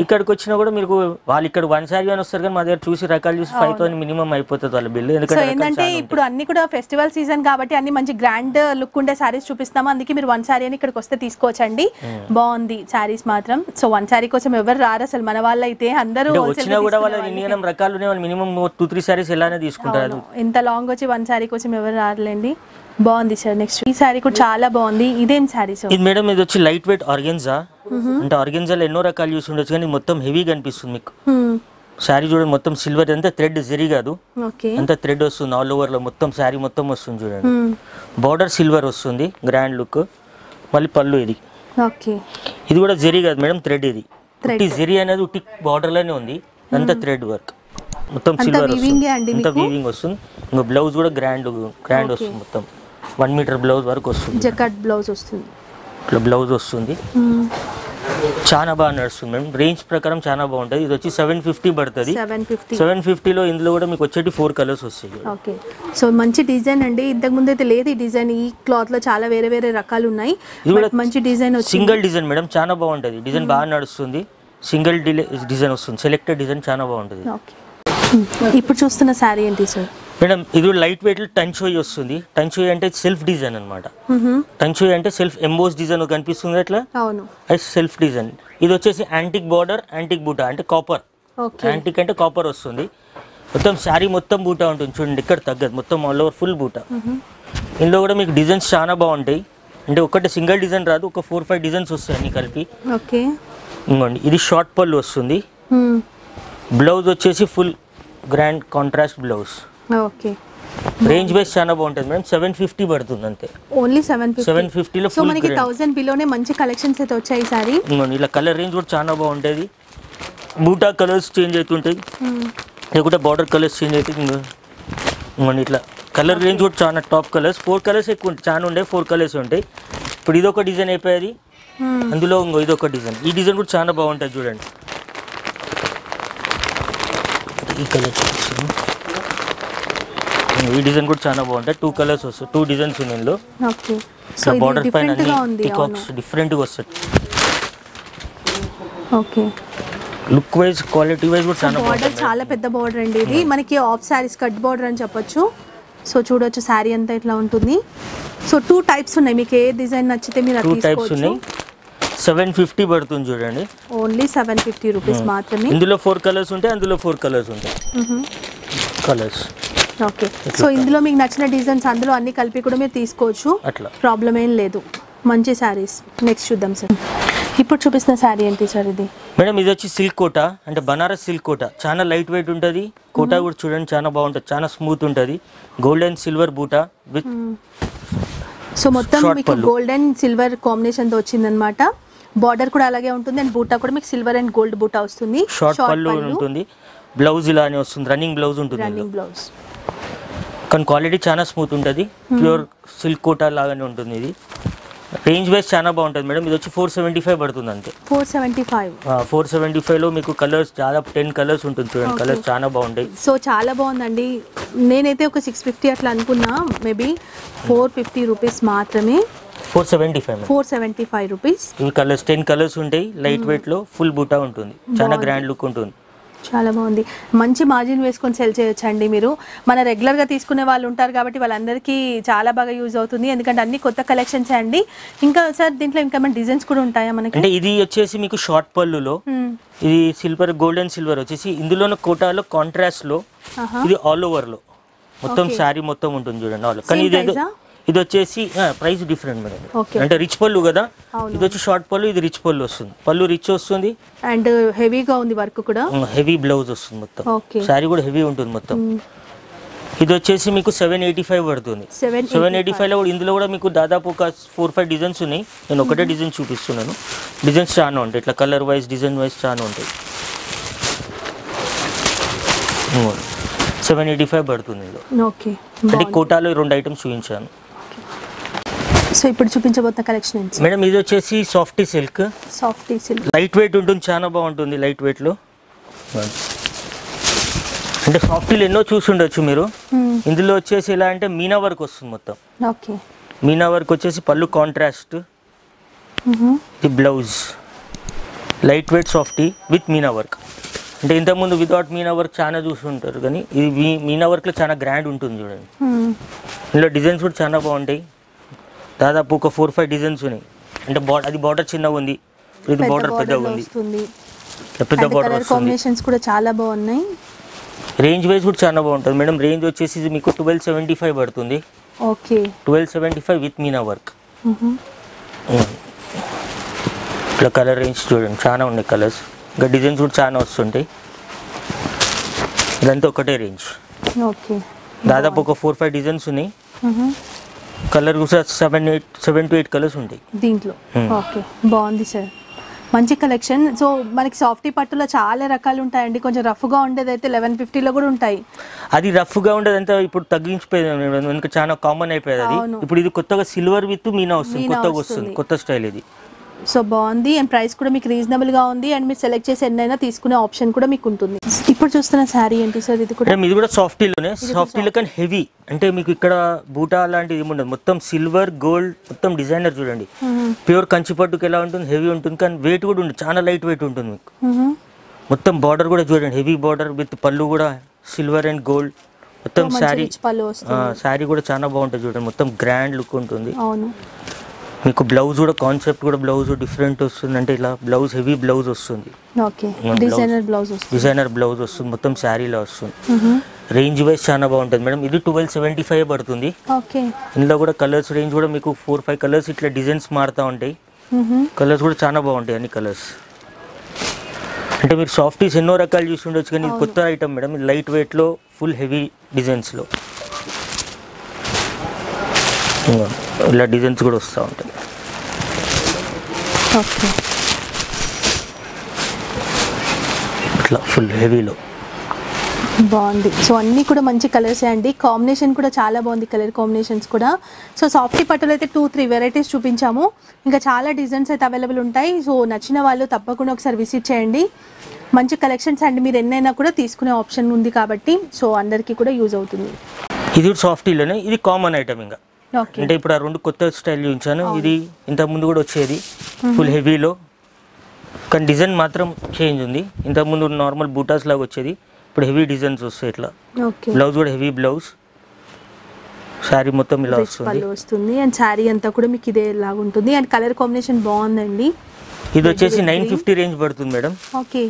ఇక్కడికి వచ్చినా కూడా మీరు వాళ్ళు ఇక్కడ వన్ శారీ అని వస్తారు కానీ మా దగ్గర చూసి రకాలు చూసి ఫైవ్ థౌసండ్ మినిమం అయిపోతుంది వాళ్ళ బిల్లు. ఎందుకంటే ఏంటంటే ఇప్పుడు అన్ని కూడా ఫెస్టివల్ సీజన్ కాబట్టి అన్ని మంచి గ్రాండ్ లుక్ ఉండే సారీస్ చూపిస్తాము. అందుకే మీరు వన్ సారీ అని ఇక్కడికి వస్తే తీసుకోవచ్చండి. బాగుంది సారీస్ మాత్రం. సో వన్ సారీ కోసం ఎవరు రారు అసలు మన వాళ్ళు అయితే అందరూ వచ్చినా కూడా వాళ్ళ. ఇండియన్ రకాలు మినిమం టూ త్రీ శారీస్ ఎలానే తీసుకుంటారు. ఇంత లాంగ్ వచ్చి వన్ సారీ కోసం ఎవరు రారులేండి. బాగుంది సార్ నెక్స్ట్ ఈ సారీ కూడా చాలా బాగుంది. ఇదేం సారీ సార్? ఇది మేడం ఇది వచ్చి లైట్ వెయిట్ ఆర్గెన్జా అంటే ఆర్గెన్జాలో ఎన్నో రకాలు చూసి ఉండొచ్చు కానీ మొత్తం హెవీగా అనిపిస్తుంది మీకు. శారీ చూడండి మొత్తం సిల్వర్ అంతా థ్రెడ్ జరీ కాదు. అంతా థ్రెడ్ వస్తుంది ఆల్ ఓవర్లో మొత్తం శారీ మొత్తం వస్తుంది చూడండి. బార్డర్ సిల్వర్ వస్తుంది గ్రాండ్ లుక్ మళ్ళీ పళ్ళు ఇది. ఓకే. ఇది కూడా జరీ కాదు మేడం థ్రెడ్ ఇది. జరీ అనేది బార్డర్లోనే ఉంది. అంతా థ్రెడ్ వర్క్ మొత్తం సిల్వర్ వస్తుంది. మీకు? వీవింగ్ వస్తుంది. ఇంకా బ్లౌజ్ కూడా గ్రాండ్ గ్రాండ్ వస్తుంది మొత్తం. వన్ మీటర్ బ్లౌజ్ వరకు వస్తుంది. జకట్ బ్లౌజ్ వస్తుంది. ఇట్లా బ్లౌజ్ వస్తుంది. చాలా బాగా నడుస్తుంది మేడం. రేంజ్ ప్రకారం చాలా బాగుంటుంది. ఇది వచ్చి సెవెన్ ఫిఫ్టీ పడుతుంది. సెవెన్ ఫిఫ్టీ సెవెన్ ఫిఫ్టీలో ఇందులో కూడా మీకు వచ్చేటి ఫోర్ కలర్స్ వస్తాయి ఓకే సో మంచి డిజైన్ అండి. ఇంతకు ముందు అయితే లేదు ఈ డిజైన్ ఈ క్లాత్లో చాలా వేరే వేరే రకాలు ఉన్నాయి. ఇది కూడా మంచి డిజైన్ సింగిల్ డిజైన్ మేడం. చాలా బాగుంటుంది. డిజైన్ బాగా నడుస్తుంది. సింగిల్ డిజైన్ వస్తుంది. సెలెక్టెడ్ డిజైన్ చాలా బాగుంటుంది. ఓకే ఇప్పుడు చూస్తున్న శారీ ఏంటి సార్ మేడం ఇది లైట్ వెయిట్ టంచోయి వస్తుంది. టంచోయి అంటే సెల్ఫ్ డిజైన్ అనమాట టంచోయి అంటే సెల్ఫ్ ఎంబోస్ డిజైన్ కనిపిస్తుంది అట్లా అవును. అది సెల్ఫ్ డిజైన్ ఇది వచ్చేసి యాంటిక్ బార్డర్ యాంటిక్ బూటా అంటే కాపర్ యాంటిక్ అంటే కాపర్ వస్తుంది. మొత్తం శారీ మొత్తం బూటా ఉంటుంది చూడండి ఇక్కడ తగ్గదు. మొత్తం ఆల్ ఓవర్ ఫుల్ బూటా. ఇందులో కూడా మీకు డిజైన్స్ చాలా బాగుంటాయి. అంటే ఒకటి సింగిల్ డిజైన్ రాదు ఒక ఫోర్ ఫైవ్ డిజైన్స్ వస్తాయి అన్ని కలిపి. ఓకే. ఇంకోండి ఇది షార్ట్ పళ్ళు వస్తుంది. బ్లౌజ్ వచ్చేసి full grand contrast blouse. Okay. Range wise చాలా బాగుంటుంది మేడం. సెవెన్ ఫిఫ్టీ పడుతుంది అంతే. ఓన్లీ సెవెన్ సెవెన్ ఫిఫ్టీలో సో మనకి థౌసండ్ బిలోనే మంచి కలెక్షన్స్ అయితే వచ్చాయి ఈసారి ఇంకోండి ఇలా కలర్ రేంజ్ కూడా చాలా బాగుంటుంది. బూటా కలర్స్ చేంజ్ అవుతుంటాయి. లేకుంటే బార్డర్ కలర్స్ చేంజ్ ఇంకోండి ఇట్లా కలర్ రేంజ్ కూడా చాలా టాప్ కలర్స్ ఫోర్ కలర్స్ ఎక్కువ ఉంటాయి. చాలా ఉండే ఫోర్ కలర్స్ ఉంటాయి. ఇప్పుడు ఇదొక డిజైన్ అయిపోయేది. అందులో ఇంకో ఇదొక డిజైన్ ఈ డిజైన్ కూడా చాలా బాగుంటుంది చూడండి. ఈ కలర్ చూపిస్తాను. ఈ డిజైన్ కూడా చాలా బాగుంటాయి. టూ కలర్స్ వస్తాయి. టూ డిజైన్స్ ఉన్నాయి ఇందులో. ఓకే సో ఇట్లా బార్డర్ పైన పికాక్స్ డిఫరెంట్గా వస్తాయి. Okay look wise quality wise కూడా చాలా బార్డర్ చాలా పెద్ద బార్డర్ అండి ఇది. మనకి ఆఫ్ శారీస్ కట్ బార్డర్ అని చెప్పొచ్చు. సో చూడొచ్చు శారీ అంతా ఇట్లా ఉంటుంది. సో టూ టైప్స్ ఉన్నాయి. మీకు ఏ డిజైన్ నచ్చితే మీరు టూ టైప్స్ ఉన్నాయి. సెవెన్ ఫిఫ్టీ పడుతుంది చూడండి. ఓన్లీ సెవెన్ ఫిఫ్టీ రూపీస్ మాత్రమే. ఇందులో ఫోర్ కలర్స్ ఉంటాయి అందులో ఫోర్ కలర్స్ ఉంటాయి. కలర్స్. ఓకే. సో ఇందులో మీకు నచ్చిన డిజైన్స్ అందులో అన్ని కలిపి కూడా మీరు తీసుకోవచ్చు. అట్లా. ప్రాబ్లం ఏం లేదు. మంచి శారీస్. నెక్స్ట్ చూద్దాం సార్ ఇప్పుడు చూపిస్తున్న శారీ ఏంటి సార్ ఇది? మేడం ఇది వచ్చి సిల్క్ కోట అంటే బనారస్ సిల్క్ కోట. చాలా లైట్ వెయిట్ ఉంటుంది. కోట కూడా చూడండి చాలా బాగుంటుంది. చాలా స్మూత్ ఉంటుంది. గోల్డ్ అండ్ సిల్వర్ బూటా విత్ సో మొత్తం మీకు. గోల్డ్ అండ్ సిల్వర్ కాంబినేషన్తో వచ్చిందనమాట బార్డర్ కూడా అలాగే ఉంటుంది అండ్ బూటా కూడా మీకు సిల్వర్ అండ్ గోల్డ్ బూటా వస్తుంది. షార్ట్ పళ్ళు ఉంటుంది. బ్లౌజ్ ఇలానే వస్తుంది. రన్నింగ్ బ్లౌజ్ ఉంటుంది. రన్నింగ్ బ్లౌజ్ కానీ క్వాలిటీ చాలా స్మూత్ ఉంటుంది. ప్యూర్ సిల్క్ కోటా లాగానే ఉంటుంది ఇది. రేంజ్ వైజ్ చాలా బాగుంటుంది మేడం. ఇది వచ్చి ఫోర్ సెవెంటీ ఫైవ్ పడుతుంది అంతే. Four seventy five four seventy ఫైవ్లో మీకు కలర్స్ దాదాపు టెన్ కలర్స్ ఉంటుంది చూడండి. కలర్స్ చాలా బాగుంటాయి. సో చాలా బాగుందండి. నేనైతే ఒక సిక్స్ ఫిఫ్టీ అట్లా అనుకున్నా. మేబీ ఫోర్ ఫిఫ్టీ రూపీస్ మాత్రమే. Four seventy five four seventy five rupees. ఇవి కలర్స్ టెన్ కలర్స్ ఉంటాయి లైట్ వెయిట్లో ఫుల్ బూటా ఉంటుంది. చాలా. గ్రాండ్ లుక్ ఉంటుంది. చాలా బాగుంది. మంచి మార్జిన్ వేసుకొని సెల్ చేయొచ్చు అండి మీరు. మన రెగ్యులర్గా తీసుకునే వాళ్ళు ఉంటారు కాబట్టి వాళ్ళందరికీ చాలా బాగా యూజ్ అవుతుంది. ఎందుకంటే అన్ని కొత్త కలెక్షన్స్ అండి. ఇంకా సార్ దీంట్లో ఇంకా డిజైన్స్ కూడా ఉంటాయా మనకి? అంటే ఇది వచ్చేసి మీకు షార్ట్ పళ్ళులో. ఇది సిల్వర్ గోల్డ్ అండ్ సిల్వర్ వచ్చేసి ఇందులోనే కోటాలో కాంట్రాస్ట్లో. ఇది ఆల్ ఓవర్లో. మొత్తం. శారీ మొత్తం ఉంటుంది చూడండి ఆల్ కానీ ఇది? ఇది వచ్చేసి ప్రైస్ డిఫరెంట్ మేడం. అంటే రిచ్ పళ్ళు కదా. ఇది వచ్చి షార్ట్ పళ్ళు ఇది రిచ్ పళ్ళు వస్తుంది. పళ్ళు రిచ్ వస్తుంది. అండ్ హెవీగా ఉంది వర్క్ కూడా? హెవీ బ్లౌజ్ వస్తుంది మొత్తం. శారీ కూడా హెవీ ఉంటుంది మొత్తం. ఇది వచ్చేసి మీకు సెవెన్ ఎయిటీ ఫైవ్ పడుతుంది. సెవెన్ ఎయిటీ ఫైవ్లో కూడా ఇందులో కూడా మీకు దాదాపు ఒక ఫోర్ ఫైవ్ డిజైన్స్ ఉన్నాయి. నేను ఒకటే డిజైన్ చూపిస్తున్నాను. డిజైన్స్ చాలా ఉంటాయి. ఇట్లా కలర్ వైజ్ డిజైన్ వైజ్ చాలా ఉంటాయి. సెవెన్ ఎయిటీ ఫైవ్ పడుతుంది ఇందులో. ఓకే. అంటే కోటాలో రెండు ఐటమ్స్ చూపించాను. సో ఇప్పుడు చూపించబోతున్న కలెక్షన్ మేడం ఇది వచ్చేసి softy silk soft silk light weight ఉంటుంది చాలా బాగుంటుంది లైట్ వెయిట్లో అంటే సాఫ్టీలు ఎన్నో చూసుండొచ్చు మీరు. ఇందులో వచ్చేసి ఎలా అంటే మీనా వర్క్ వస్తుంది మొత్తం. ఓకే. మీనా వర్క్ వచ్చేసి పళ్ళు contrast the blouse light weight softy with meena work. అంటే ఇంతకుముందు వితౌట్ మీనా వర్క్ చాలా చూస్తుంటారు కానీ ఇది మీనా వర్క్లో చాలా గ్రాండ్ ఉంటుంది చూడండి. ఇందులో డిజైన్స్ కూడా చాలా బాగుంటాయి. దాదాపు ఒక ఫోర్ ఫైవ్ డిజైన్స్ ఉన్నాయి. అంటే బార్డర్ అది బార్డర్ చిన్నగా ఉంది. ఇది బార్డర్ పెద్దగా ఉంది. పెద్ద బార్డర్ కాంబినేషన్స్ కూడా చాలా బాగున్నాయి. రేంజ్ వైజ్ కూడా చాలా బాగుంటుంది. మేడం రేంజ్ వచ్చేసి మీకు ట్వెల్వ్ సెవెంటీ ఫైవ్ పడుతుంది. Okay. Twelve seventy five with meena work ఇట్లా కలర్ రేంజ్ చూడండి. చాలా ఉన్నాయి కలర్స్ ఇంకా డిజైన్స్ కూడా చాలా వస్తుంటాయి. ఇదంతా ఒకటే రేంజ్ ఓకే. దాదాపు ఒక ఫోర్ ఫైవ్ డిజైన్స్ ఉన్నాయి. కలర్ కూడా seven eight seven to eight colours ఉంటాయి. దీంట్లో. Hmm. ఓకే. బాగుంది సార్. మంచి కలెక్షన్. సో మనకి సాఫ్టీ పట్టులో చాలా రకాలు ఉంటాయండి. కొంచెం రఫ్గా ఉండేది అయితే లెవెన్ ఫిఫ్టీలో కూడా ఉంటాయి. అది రఫ్గా ఉండేదంతా ఇప్పుడు తగ్గించిపోయింది. చాలా కామన్ అయిపోయేది అది. ఇప్పుడు ఇది కొత్తగా సిల్వర్ విత్ మీనా వస్తుంది. కొత్తగా. వస్తుంది. కొత్త స్టైల్ ఇది. సో బాగుంది అండ్ ప్రైస్ కూడా మీకు రీజనబుల్గా ఉంది అండ్ మీరు సెలెక్ట్ చేసి ఎన్నైనా తీసుకునే ఆప్షన్ కూడా మీకు ఉంటుంది. ఇప్పుడు చూస్తున్న శారీ ఏంటి సార్? ఇది కూడా ఇది కూడా సాఫ్టీలోనే సాఫ్టీలో కానీ హెవీ అంటే మీకు ఇక్కడ బూటా లాంటిది ఉండదు మొత్తం సిల్వర్ గోల్డ్ మొత్తం డిజైనర్ చూడండి. ప్యూర్ కంచి పట్టుకు ఎలా ఉంటుంది? హెవీ ఉంటుంది. కానీ వెయిట్ కూడా ఉంటుంది చాలా లైట్ వెయిట్ ఉంటుంది మీకు. మొత్తం బార్డర్ కూడా చూడండి. హెవీ బార్డర్ విత్ పళ్ళు కూడా సిల్వర్ అండ్ గోల్డ్ మొత్తం శారీ. శారీ కూడా చాలా బాగుంటుంది చూడండి. మొత్తం గ్రాండ్ లుక్ ఉంటుంది. మీకు బ్లౌజ్ కూడా కాన్సెప్ట్ కూడా బ్లౌజ్ డిఫరెంట్ వస్తుంది. అంటే ఇలా బ్లౌజ్ హెవీ బ్లౌజ్ వస్తుంది. డిజైనర్ బ్లౌజ్ వస్తుంది. డిజైనర్ బ్లౌజ్ వస్తుంది. మొత్తం శారీలో వస్తుంది. రేంజ్ వైజ్ చాలా బాగుంటుంది. మేడం ఇది ట్వెల్వ్ సెవెంటీ ఫైవ్ పడుతుంది ఇందులో కూడా కలర్స్ రేంజ్ కూడా మీకు ఫోర్ ఫైవ్ కలర్స్ ఇట్లా డిజైన్స్ మారుతూ ఉంటాయి. కలర్స్ కూడా చాలా బాగుంటాయి అన్ని కలర్స్ అంటే మీరు సాఫ్టీస్ ఎన్నో రకాలు చూసి ఉండొచ్చు కానీ కొత్త ఐటమ్ మేడం లైట్ వెయిట్లో ఫుల్ హెవీ డిజైన్స్లో ఇలా డిజైన్స్ కూడా వస్తూ ఉంటాయి. ఓకే. ఇట్లా ఫుల్ హెవీలో బాగుంది. సో అన్నీ కూడా మంచి కలర్సే అండి. కాంబినేషన్ కూడా చాలా బాగుంది కలర్ కాంబినేషన్స్ కూడా. సో సాఫ్టీ పట్టులు అయితే టూ త్రీ వెరైటీస్ చూపించాము. ఇంకా చాలా డిజైన్స్ అయితే అవైలబుల్ ఉంటాయి. సో నచ్చిన వాళ్ళు తప్పకుండా ఒకసారి విజిట్ చేయండి. మంచి కలెక్షన్స్ అండి. మీరు ఎన్నైనా కూడా తీసుకునే ఆప్షన్ ఉంది కాబట్టి. సో అందరికీ కూడా యూజ్ అవుతుంది. ఇది సాఫ్టీలోనే ఇది కామన్ ఐటమ్ ఇంకా. అంటే ఇప్పుడు ఆ రెండు కొత్త స్టైల్ చూపించాను. ఇది ఇంతకు ముందు కూడా వచ్చేది. ఫుల్ హెవీలో కానీ డిజైన్ మాత్రం చేంజ్ ఉంది. ఇంతకు ముందు నార్మల్ బూటాస్ లాగా వచ్చేది. ఇప్పుడు హెవీ డిజైన్స్ వస్తాయి ఇట్లా. బ్లౌజ్ కూడా హెవీ బ్లౌజ్ శారీ మొత్తం ఇలా వస్తుంది. వస్తుంది. అండ్ శారీ అంతా కూడా మీకు ఇదే లాగా ఉంటుంది. అండ్ కలర్ కాంబినేషన్ బాగుందండి. ఇది వచ్చేసి నైన్ ఫిఫ్టీ రేంజ్ పడుతుంది మేడం ఓకే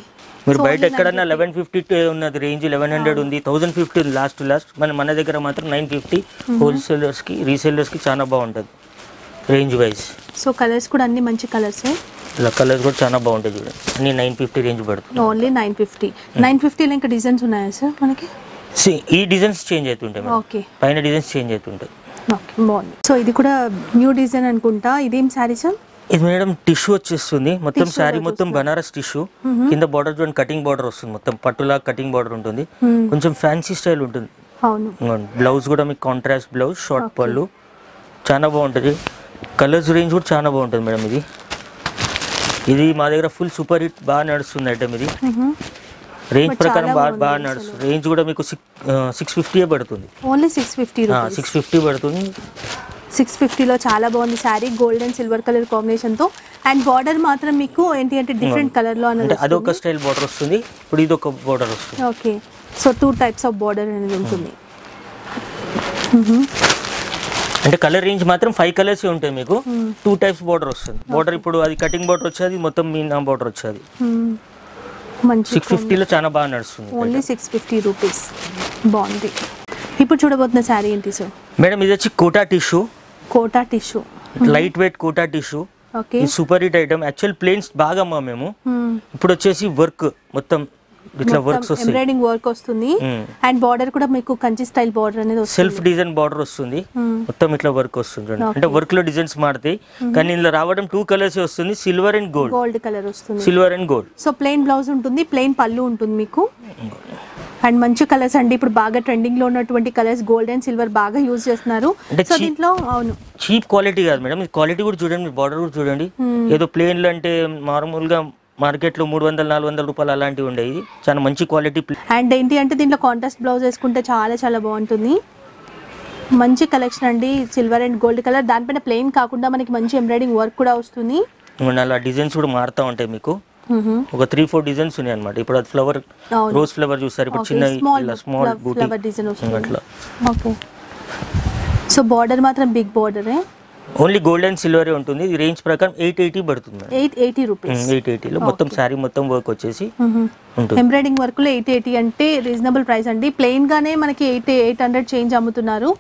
మీరు బయట ఎక్కడన్నా లెవెన్ ఫిఫ్టీ ఉన్నది రేంజ్ లెవెన్ హండ్రెడ్ ఉంది. థౌసండ్ ఫిఫ్టీ లాస్ట్ లాస్ట్ మన మన దగ్గర మాత్రం నైన్ ఫిఫ్టీ హోల్సేలర్స్కి రీసేలర్స్కి చాలా బాగుంటుంది. రేంజ్ వైజ్ సో కలర్స్ కూడా అన్ని మంచి కలర్సే ఇలా కలర్స్ కూడా చాలా బాగుంటాయి చూడండి అన్ని నైన్ ఫిఫ్టీ రేంజ్ పడుతుంది. ఓన్లీ నైన్ ఫిఫ్టీ నైన్ ఫిఫ్టీలో ఇంకా డిజైన్స్ ఉన్నాయా సార్ మనకి? ఈ డిజైన్స్ చేంజ్ అవుతుంటాయి ఓకే పైన డిజైన్స్ చేంజ్ అవుతుంటాయి. ఓకే బాగుంది. సో ఇది కూడా న్యూ డిజైన్ అనుకుంటా. ఇదేం శారీ సార్ ఇది మేడం టిష్యూ వచ్చేస్తుంది. మొత్తం శారీ మొత్తం బనారస్ టిష్యూ. కింద బార్డర్ చూడండి కటింగ్ బార్డర్ వస్తుంది. మొత్తం పట్టులా కటింగ్ బార్డర్ ఉంటుంది. కొంచెం ఫ్యాన్సీ స్టైల్ ఉంటుంది. బ్లౌజ్ కూడా మీకు కాంట్రాస్ట్ బ్లౌజ్ షార్ట్ పళ్ళు. చాలా బాగుంటుంది. కలర్స్ రేంజ్ కూడా చాలా బాగుంటుంది మేడం ఇది. ఇది మా దగ్గర ఫుల్ సూపర్ హిట్ బాగా నడుస్తుంది ఐటమ్ ఇది. రేంజ్ ప్రకారం బాగా బాగా నడుస్తుంది. రేంజ్ కూడా మీకు సిక్స్ సిక్స్ ఫిఫ్టీయే పడుతుంది. Only six fifty six fifty పడుతుంది. సిక్స్ ఫిఫ్టీలో చాలా బాగుంది sari gold and silver colour కాంబినేషన్తో అండ్ బార్డర్ మాత్రం మీకు ఏంటి అంటే డిఫరెంట్ కలర్లో అంటే అనేది అదొక స్టైల్ బార్డర్ వస్తుంది ఇప్పుడు ఇది ఒక బార్డర్ వస్తుంది. Okay so two types of border అనేది ఉంటుంది. అంటే కలర్ రేంజ్ మాత్రం ఫైవ్ కలర్స్ ఉంటాయి మీకు. టూ టైప్స్ బార్డర్ వస్తుంది. బార్డర్ ఇప్పుడు అది కటింగ్ బార్డర్ వచ్చేది మొత్తం మీనా బార్డర్ వచ్చేది. Hmm. మంచి సిక్స్ ఫిఫ్టీలో చాలా బాగా నడుస్తుంది ఓన్లీ సిక్స్ ఫిఫ్టీ రూపీస్ బాగుంది. ఇప్పుడు చూడబోతున్న శారీ ఏంటి సార్ మేడం ఇది వచ్చి Kota tissue. Kota tissue. Light weight Kota tissue. Super hit item. Actual plains బాగా అమ్మా మేము ఇప్పుడు వచ్చేసి వర్క్ మొత్తం ఇట్లా వర్క్స్ వస్తాయి. ఎంబ్రాయిడింగ్ వర్క్ వస్తుంది. Hmm. అండ్ బార్డర్ కూడా మీకు కంచి స్టైల్ బార్డర్ అనేది సెల్ఫ్ డిజైన్ బార్డర్ వస్తుంది. Hmm. మొత్తం ఇట్లా వర్క్ వస్తుంది అంటే వర్క్లో డిజైన్స్ మారుతాయి. కానీ ఇందులో రావడం టూ కలర్స్ వస్తుంది? Silver and gold gold colour వస్తుంది. Silver and gold so plain blouse ఉంటుంది ప్లెయిన్ పళ్ళు ఉంటుంది మీకు. అండ్ మంచి కలర్స్ అండి. ఇప్పుడు బాగా ట్రెండింగ్లో ఉన్నటువంటి కలర్స్ గోల్డ్ అండ్ సిల్వర్ బాగా యూజ్ చేస్తున్నారు. సో దీంట్లో అవును. చీప్ క్వాలిటీ కాదు మేడం. క్వాలిటీ కూడా చూడండి బార్డర్ కూడా చూడండి. ఏదో ప్లేన్లు అంటే మామూలుగా మార్కెట్లో మూడు వందల నాలుగు వందల రూపాయలు అలాంటివి ఉండేవి. చాలా మంచి క్వాలిటీ అండ్ ఏంటి అంటే దీంట్లో కాంట్రాస్ట్ బ్లౌజ్ వేసుకుంటే చాలా చాలా బాగుంటుంది. మంచి కలెక్షన్ అండి. సిల్వర్ అండ్ గోల్డ్ కలర్ దానిపైన ప్లెయిన్ కాకుండా మనకి మంచి ఎంబ్రాయిడింగ్ వర్క్ కూడా వస్తుంది. అలా డిజైన్స్ కూడా మారుతూ ఉంటాయి మీకు. ఒక త్రీ ఫోర్ డిజైన్స్ ఉన్నాయి అనమాట ఇప్పుడు అది ఫ్లవర్. రోజ్ ఫ్లవర్ చూస్తారు ఇప్పుడు చిన్న ఇలా స్మాల్ బూటీ. అట్లా. సో బార్డర్ మాత్రం బిగ్ బార్డరే ఓన్లీ గోల్డ్ అండ్ సిల్వరే ఉంటుంది. ఇది రేంజ్ ప్రకారం ఎయిట్ ఎయిటీ పడుతుంది. ఎయిట్ ఎయిటీ రూపీస్ ఎయిట్ ఎయిటీలో మొత్తం శారీ మొత్తం వర్క్ వచ్చేసి ఉంటుంది. ఎంబ్రాయిడింగ్ వర్క్లో ఎయిట్ ఎయిటీ అంటే రీజనబుల్ ప్రైస్ అండి. ప్లెయిన్గానే మనకి ఎయిట్ ఎయిట్ హండ్రెడ్ చేంజ్ అమ్ముతున్నారు.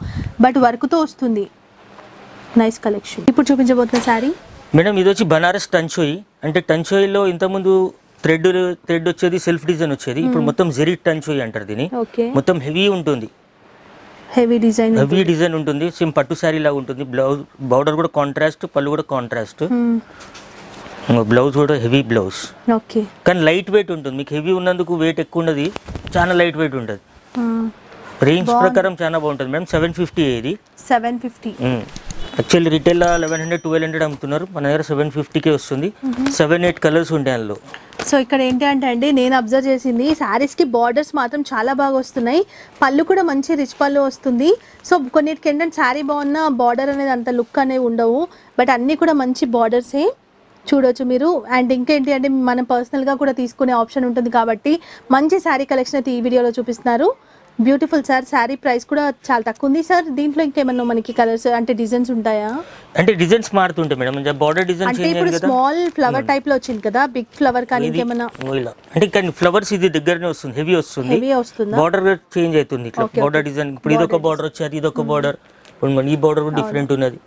బట్ వర్క్తో వస్తుంది. నైస్ కలెక్షన్ ఇప్పుడు చూపించబోతున్న శారీ మేడం ఇది వచ్చి బనారస్ టంచోయి. అంటే టంచోయిలో ఇంతకుముందు థ్రెడ్ థ్రెడ్ వచ్చేది సెల్ఫ్ డిజైన్ వచ్చేది. ఇప్పుడు మొత్తం జెరీ టంచోయి అంటారు ఓకే. మొత్తం హెవీ ఉంటుంది. హెవీ డిజైన్ హెవీ డిజైన్ ఉంటుంది. సేమ్ పట్టు శారీ లాగా ఉంటుంది. బ్లౌజ్ బార్డర్ కూడా కాంట్రాస్ట్ పళ్ళు కూడా కాంట్రాస్ట్. బ్లౌజ్ కూడా హెవీ బ్లౌజ్. ఓకే. కానీ లైట్ వెయిట్ ఉంటుంది. మీకు హెవీ ఉన్నందుకు వెయిట్ ఎక్కువ ఉన్నది చాలా లైట్ వెయిట్ ఉంటుంది. రేంజ్ ప్రకారం చాలా బాగుంటుంది మేడం సెవెన్ ఫిఫ్టీ ఇది సెవెన్ ఫిఫ్టీ యాక్చువల్లీ రిటైల్లో లెవెన్ హండ్రెడ్ ట్వెల్వ్ హండ్రెడ్ అమ్ముతున్నారు. మన దగ్గర సెవెన్ ఫిఫ్టీకే వస్తుంది. సెవెన్ ఎయిట్ కలర్స్ ఉంటాయి అందులో. సో ఇక్కడ ఏంటి అంటే అండి నేను అబ్జర్వ్ చేసింది శారీస్కి బార్డర్స్ మాత్రం చాలా బాగా వస్తున్నాయి. పళ్ళు కూడా మంచి రిచ్ పళ్ళు వస్తుంది. సో కొన్నిటికి ఏంటంటే శారీ బాగున్న బార్డర్ అనేది అంత లుక్ అనేవి ఉండవు. బట్ అన్నీ కూడా మంచి బార్డర్సే చూడొచ్చు మీరు. అండ్ ఇంకేంటి అంటే మనం పర్సనల్గా కూడా తీసుకునే ఆప్షన్ ఉంటుంది కాబట్టి మంచి శారీ కలెక్షన్ అయితే ఈ వీడియోలో చూపిస్తున్నారు. బ్యూటిఫుల్ సార్ శారీ ప్రైస్ కూడా చాలా తక్కువ ఉంది. సార్ దీంట్లో ఇంకేమన్నా మనకి కలర్స్ అంటే డిజైన్స్ ఉంటాయా? అంటే డిజైన్స్ మారుతుంటాయి మేడం. బార్డర్ డిజైన్ అంటే చేంజ్ ఇప్పుడు స్మాల్ ఫ్లవర్ టైప్లో వచ్చింది కదా బిగ్ ఫ్లవర్ కానీ ఇంకేమన్నా? అంటే కానీ ఫ్లవర్స్ ఇది దగ్గరనే వస్తుంది హెవీ వస్తుంది. హెవీ వస్తుందా? బార్డర్ చేంజ్ అవుతుంది ఇట్లా. బార్డర్ డిజైన్ ఇప్పుడు ఇది ఒక బార్డర్ వచ్చారు ఇది ఒక బార్డర్ ఈ బార్డర్ కూడా డిఫరెంట్ ఉన్నది.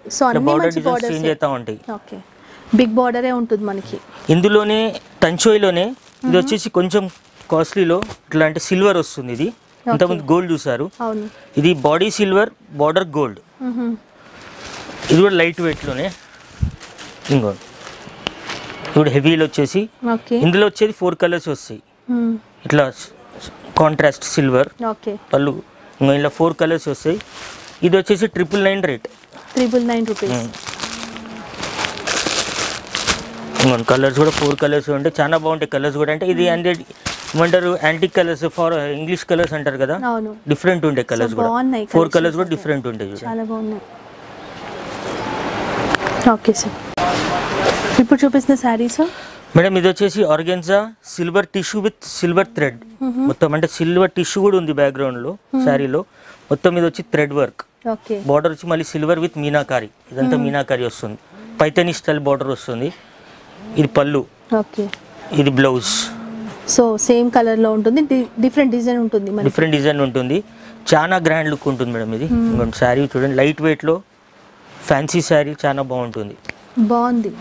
Border designs borders change. అవుతా ఉంటాయి. ఓకే బిగ్ బార్డరే ఉంటుంది మనకి. ఇందులోనే టంచోయిలోనే ఇది వచ్చేసి కొంచెం కాస్ట్లీలో ఇట్లా అంటే సిల్వర్ వస్తుంది ఇది. ఇంతకుముందు గోల్డ్ చూసారు ఇది బాడీ సిల్వర్ బార్డర్ గోల్డ్. ఇది కూడా లైట్ వెయిట్లోనే ఇంకోండి ఇప్పుడు హెవీలో వచ్చేసి. ఇందులో వచ్చేది ఫోర్ కలర్స్ వస్తాయి. ఇట్లా కాంట్రాస్ట్ సిల్వర్ ఓకే. పళ్ళు ఇంకా ఇలా ఫోర్ కలర్స్ వస్తాయి. ఇది వచ్చేసి triple nine rate triple nine rupees colours కూడా ఫోర్ కలర్స్ ఉంటాయి చాలా బాగుంటాయి కలర్స్ కూడా. అంటే ఇది హండ్రెడ్ ఏమంటారు? Antique colours for English colours అంటారు కదా? డిఫరెంట్ ఉంటాయి కలర్స్ కూడా. ఫోర్ కలర్స్ కూడా. డిఫరెంట్ ఉంటాయి చాలా బాగున్నాయి. ఓకే సార్ ఇప్పుడు చూపిస్తున్న శారీస్ మేడం ఇది వచ్చేసి organza silver tissue with silver thread మొత్తం అంటే సిల్వర్ టిష్యూ కూడా ఉంది బ్యాక్గ్రౌండ్లో శారీలో మొత్తం ఇది వచ్చి థ్రెడ్ వర్క్ ఓకే బార్డర్ వచ్చి మళ్ళీ సిల్వర్ విత్ మీనాకారి. ఇదంతా మీనాకారి వస్తుంది. పైతని స్టైల్ బార్డర్ వస్తుంది. ఇది పళ్ళు. ఓకే ఇది బ్లౌజ్ సో సేమ్ కలర్లో ఉంటుంది. డిఫరెంట్ డిజైన్ ఉంటుంది మరి డిఫరెంట్ డిజైన్ ఉంటుంది. చాలా గ్రాండ్ లుక్ ఉంటుంది మేడం ఇది. శారీ చూడండి. లైట్ వెయిట్లో ఫ్యాన్సీ శారీ చాలా బాగుంటుంది. బాగుంది.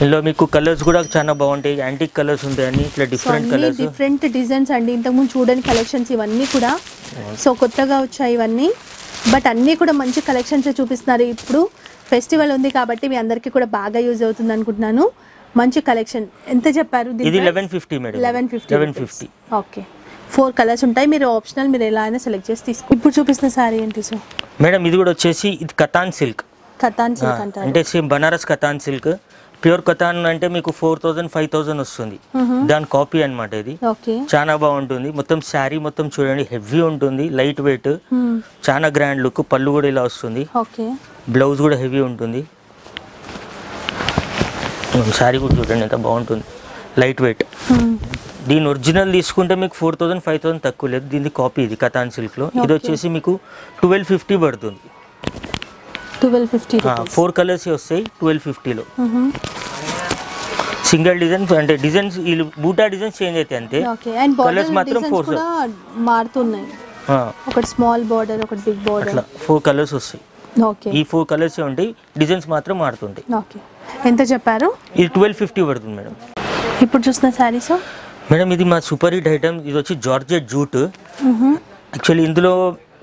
ఇందులో మీకు కలర్స్ కూడా చాలా బాగుంటాయి. యాంటిక్ కలర్స్ ఉంటాయని ఇట్లా డిఫరెంట్ కలర్స్ డిఫరెంట్ డిజైన్స్ అండి. ఇంతకుముందు చూడని కలెక్షన్స్ ఇవన్నీ కూడా. సో కొత్తగా వచ్చాయి ఇవన్నీ. బట్ అన్నీ కూడా మంచి కలెక్షన్స్ చూపిస్తున్నారు. ఇప్పుడు ఫెస్టివల్ ఉంది కాబట్టి మీ అందరికీ కూడా బాగా యూజ్ అవుతుంది అనుకుంటున్నాను. మంచి కలెక్షన్. ఎంత చెప్పారు ఇది eleven fifty madam eleven fifty eleven fifty okay four colours ఉంటాయి. మీరు ఆప్షనల్ మీరు ఎలా అయినా సెలెక్ట్ చేసి తీసుకో. ఇప్పుడు చూపిస్తున్న శారీ ఏంటి సార్ మేడం ఇది కూడా వచ్చేసి ఇది కతాన్ సిల్క్ కథాన్ సిల్క్ అంటారు. అంటే same Banaras katan silk pure katan అంటే మీకు ఫోర్ థౌజండ్ ఫైవ్ థౌజండ్ వస్తుంది. దాని కాపీ అన్నమాట ఇది. ఓకే చాలా బాగుంటుంది. మొత్తం శారీ మొత్తం చూడండి హెవీ ఉంటుంది లైట్ వెయిట్ చాలా గ్రాండ్ లుక్ పళ్ళు కూడా ఇలా వస్తుంది. ఓకే బ్లౌజ్ కూడా హెవీ ఉంటుంది. శారీ కూడా చూడండి ఎంత బాగుంటుంది. లైట్ వెయిట్ దీని ఒరిజినల్ తీసుకుంటే మీకు ఫోర్ థౌసండ్ ఫైవ్ థౌసండ్ తక్కువ లేదు. దీని కాపీ ఇది కతాన్ సిల్క్లో ఇది వచ్చేసి మీకు ట్వెల్వ్ ఫిఫ్టీ పడుతుంది. ట్వెల్వ్ ఫిఫ్టీ ఫోర్ కలర్స్ వస్తాయి ట్వెల్వ్ ఫిఫ్టీలో సింగిల్ డిజైన్ అంటే డిజైన్స్ బూటా డిజైన్స్ చేంజ్ అవుతాయి అంతే. కలర్స్ మాత్రం ఫోర్ మారుతున్నాయి. ఒకటి స్మాల్ బార్డర్ ఒకటి బిగ్ బార్డర్ అట్లా ఫోర్ కలర్స్ వస్తాయి. ఓకే ఈ ఫోర్ కలర్స్ ఉంటాయి డిజైన్స్ మాత్రం మారుతుంటాయి. ఓకే ఎంత చెప్పారు? ఇది ట్వెల్వ్ ఫిఫ్టీ పడుతుంది మేడం. ఇప్పుడు చూసిన శారీస్? మేడం ఇది మా సూపర్ హిట్ ఐటమ్. ఇది వచ్చి జార్జెట్ జూట్. యాక్చువల్లీ ఇందులో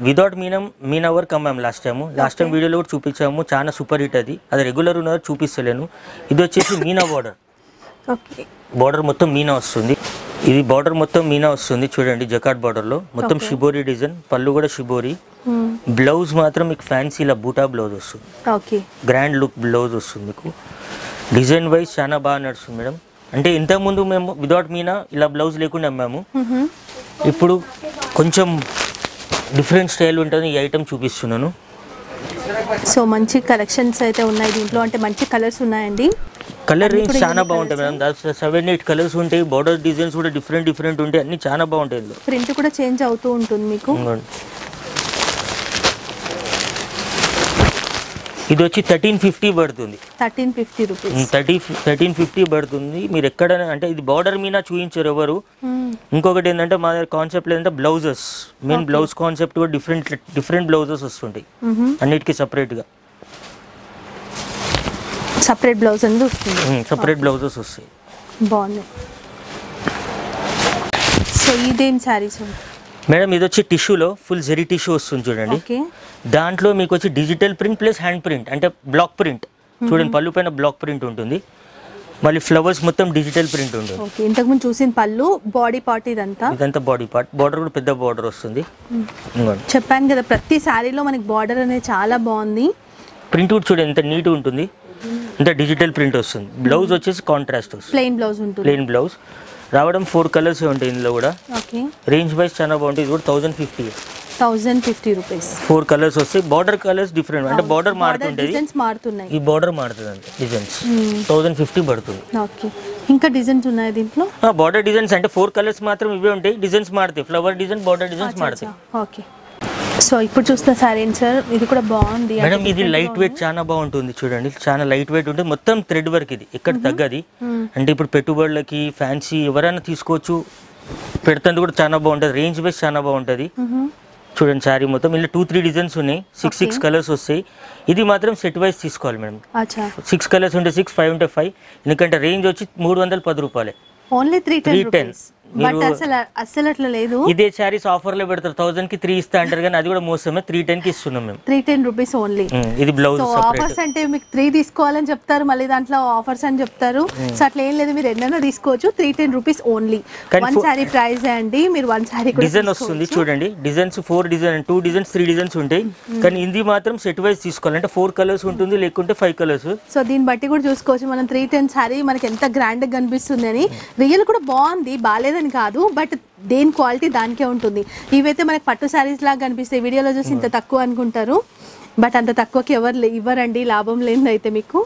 వితౌట్ మీనం మీనా వర్క్ అమ్మాము లాస్ట్ టైం లాస్ట్ టైం వీడియోలో కూడా చూపించాము. చాలా సూపర్ హిట్ అది. అది రెగ్యులర్ ఉన్నది చూపిస్తలేను. ఇది వచ్చేసి మీనా బార్డర్ ఓకే బార్డర్ మొత్తం మీనా వస్తుంది. ఇది బార్డర్ మొత్తం మీనా వస్తుంది. చూడండి జకాట్ బార్డర్లో మొత్తం షిబోరి డిజైన్. పళ్ళు కూడా షిబోరి. బ్లౌజ్ మాత్రం మీకు ఫ్యాన్సీ ఇలా బూటా బ్లౌజ్ వస్తుంది. ఓకే. గ్రాండ్ లుక్ బ్లౌజ్ వస్తుంది మీకు. డిజైన్ వైజ్ చాలా బాగా నడుస్తుంది మేడం. అంటే ఇంతకుముందు మేము వితౌట్ మీనా ఇలా బ్లౌజ్ లేకుండా అమ్మాము. ఇప్పుడు కొంచెం డిఫరెంట్ స్టైల్ ఉంటుంది ఈ ఐటమ్ చూపిస్తున్నాను. సో మంచి కలెక్షన్స్ అయితే ఉన్నాయి దీంట్లో. అంటే మంచి కలర్స్ ఉన్నాయండి. కలర్ రేంజ్ చాలా బాగుంటాయి మేడం. దాని సెవెన్ ఎయిట్ కలర్స్ ఉంటాయి. బార్డర్ డిజైన్స్ కూడా డిఫరెంట్ డిఫరెంట్ ఉంటాయి. అన్ని చాలా బాగుంటాయి ప్రింట్ కూడా చేంజ్ అవుతూ ఉంటుంది మీకు. ఇది వచ్చి థర్టీన్ ఫిఫ్టీ పడుతుంది. Thirteen fifty rupees. Thirty thirteen fifty పడుతుంది. మీరు ఎక్కడ అంటే ఇది బార్డర్ మీద చూపించారు ఎవరు. ఇంకొకటి ఏంటంటే మా దగ్గర కాన్సెప్ట్ ఏంటంటే బ్లౌజెస్. మెయిన్ బ్లౌజ్ కాన్సెప్ట్ కూడా డిఫరెంట్ డిఫరెంట్ బ్లౌజెస్ వస్తుంటాయి. అన్నిటికీ సపరేట్గా. సపరేట్ బ్లౌజ్ అనేది వస్తుంది? సపరేట్ బ్లౌజెస్ వస్తాయి. బాగుంది. సో ఇదేం శారీస్? మేడం ఇది వచ్చి టిష్యూలో ఫుల్ జెరీ టిష్యూ వస్తుంది చూడండి. దాంట్లో మీకు వచ్చి digital print plus hand print అంటే బ్లాక్ ప్రింట్. చూడండి పళ్ళు పైన బ్లాక్ ప్రింట్ ఉంటుంది. మళ్ళీ ఫ్లవర్స్ మొత్తం డిజిటల్ ప్రింట్ ఉంటుంది. ఓకే ఇంతకుముందు చూసిన పళ్ళు బాడీ పార్ట్ ఇదంతా? ఇదంతా బాడీ పార్ట్. బార్డర్ కూడా పెద్ద బార్డర్ వస్తుంది. చెప్పాను కదా ప్రతి శారీలో మనకి బార్డర్ అనేది చాలా బాగుంది. ప్రింట్ కూడా చూడండి ఎంత నీట్ ఉంటుంది. ఇంత డిజిటల్ ప్రింట్ వస్తుంది. బ్లౌజ్ వచ్చేసి కాంట్రాస్ట్ వస్తుంది. ప్లెయిన్ బ్లౌజ్ ఉంటుంది. Plain blouse. రావడం ఫోర్ కలర్స్ ఉంటాయి ఇందులో కూడా. ఓకే. రేంజ్ వైజ్ చాలా బాగుంటుంది ఇది కూడా thousand fifty. Thousand fifty rupees. Four colours వస్తాయి. బార్డర్ కలర్స్ డిఫరెంట్ అంటే బార్డర్ మారుతుంటుంది. ఈ బార్డర్ మారుతుంది అంతే డిజైన్స్ థౌసండ్ ఫిఫ్టీ పడుతుంది. ఓకే. ఇంకా డిజైన్స్ ఉన్నాయి దీంట్లో? బార్డర్ డిజైన్స్ అంటే ఫోర్ కలర్స్ మాత్రం ఇవే ఉంటాయి. డిజైన్స్ మారుతాయి. ఫ్లవర్ డిజైన్ బార్డర్ డిజైన్స్ మారుతాయి. ఓకే. సో ఇప్పుడు చూస్తున్న సారీ సార్ ఇది కూడా బాగుంది. మేడం ఇది లైట్ వెయిట్ చాలా బాగుంటుంది చూడండి. చాలా లైట్ వెయిట్ ఉంటుంది మొత్తం థ్రెడ్ వర్క్ ఇది. ఎక్కడ తగ్గది. అంటే ఇప్పుడు పెట్టుబడులకి ఫ్యాన్సీ ఎవరైనా తీసుకోవచ్చు. పెడుతుంది కూడా చాలా బాగుంటుంది. రేంజ్ వైస్ చాలా బాగుంటుంది. చూడండి శారీ మొత్తం. ఇలా టూ త్రీ డిజైన్స్ ఉన్నాయి. సిక్స్ సిక్స్ కలర్స్ వస్తాయి. ఇది మాత్రం సెట్ వైజ్ తీసుకోవాలి మేడం సిక్స్ కలర్స్ ఉంటే సిక్స్ ఫైవ్ ఉంటే ఫైవ్ ఎందుకంటే రేంజ్ వచ్చి మూడు వందల పది రూపాయలే. Only three ten 310. బట్ అసలు అస్సలు అట్లా లేదు. ఇదే శారీస్ ఆఫర్లో పెడతారు. థౌసండ్కి త్రీ ఇస్తా అంటారు కానీ అది కూడా మోసమే. త్రీ టెన్కి ఇస్తున్నాం మేము. Three ten rupees only. ఇది బ్లౌజ్ ఆఫర్స్ అంటే మీకు త్రీ తీసుకోవాలని చెప్తారు మళ్ళీ దాంట్లో ఆఫర్స్ అని చెప్తారు. సో అట్లా ఏం లేదు మీరు ఎన్నైనా తీసుకోవచ్చు. Three ten rupees only. One sari price అండి మీరు వన్ సారీ కూడా డిజైన్ వస్తుంది చూడండి. Designs four design two designs three designs ఉంటాయి. కానీ ఇది మాత్రం సెట్ వైజ్ తీసుకోవాలి. అంటే ఫోర్ కలర్స్ ఉంటుంది లేకుంటే ఫైవ్ కలర్స్ సో దీన్ని బట్టి కూడా చూసుకోవచ్చు. మనం త్రీ టెన్ సారీ మనకి ఎంత గ్రాండ్గా కనిపిస్తుంది అని. రియల్ కూడా బాగుంది బాగాలేదని కాదు బట్ దేని క్వాలిటీ దానికే ఉంటుంది. ఇవైతే మనకి పట్టు శారీస్ లాగా కనిపిస్తాయి. వీడియోలో చూసి ఇంత తక్కువ అనుకుంటారు బట్ అంత తక్కువకి ఎవరు లే- ఇవ్వరండి. లాభం లేనిది అయితే మీకు.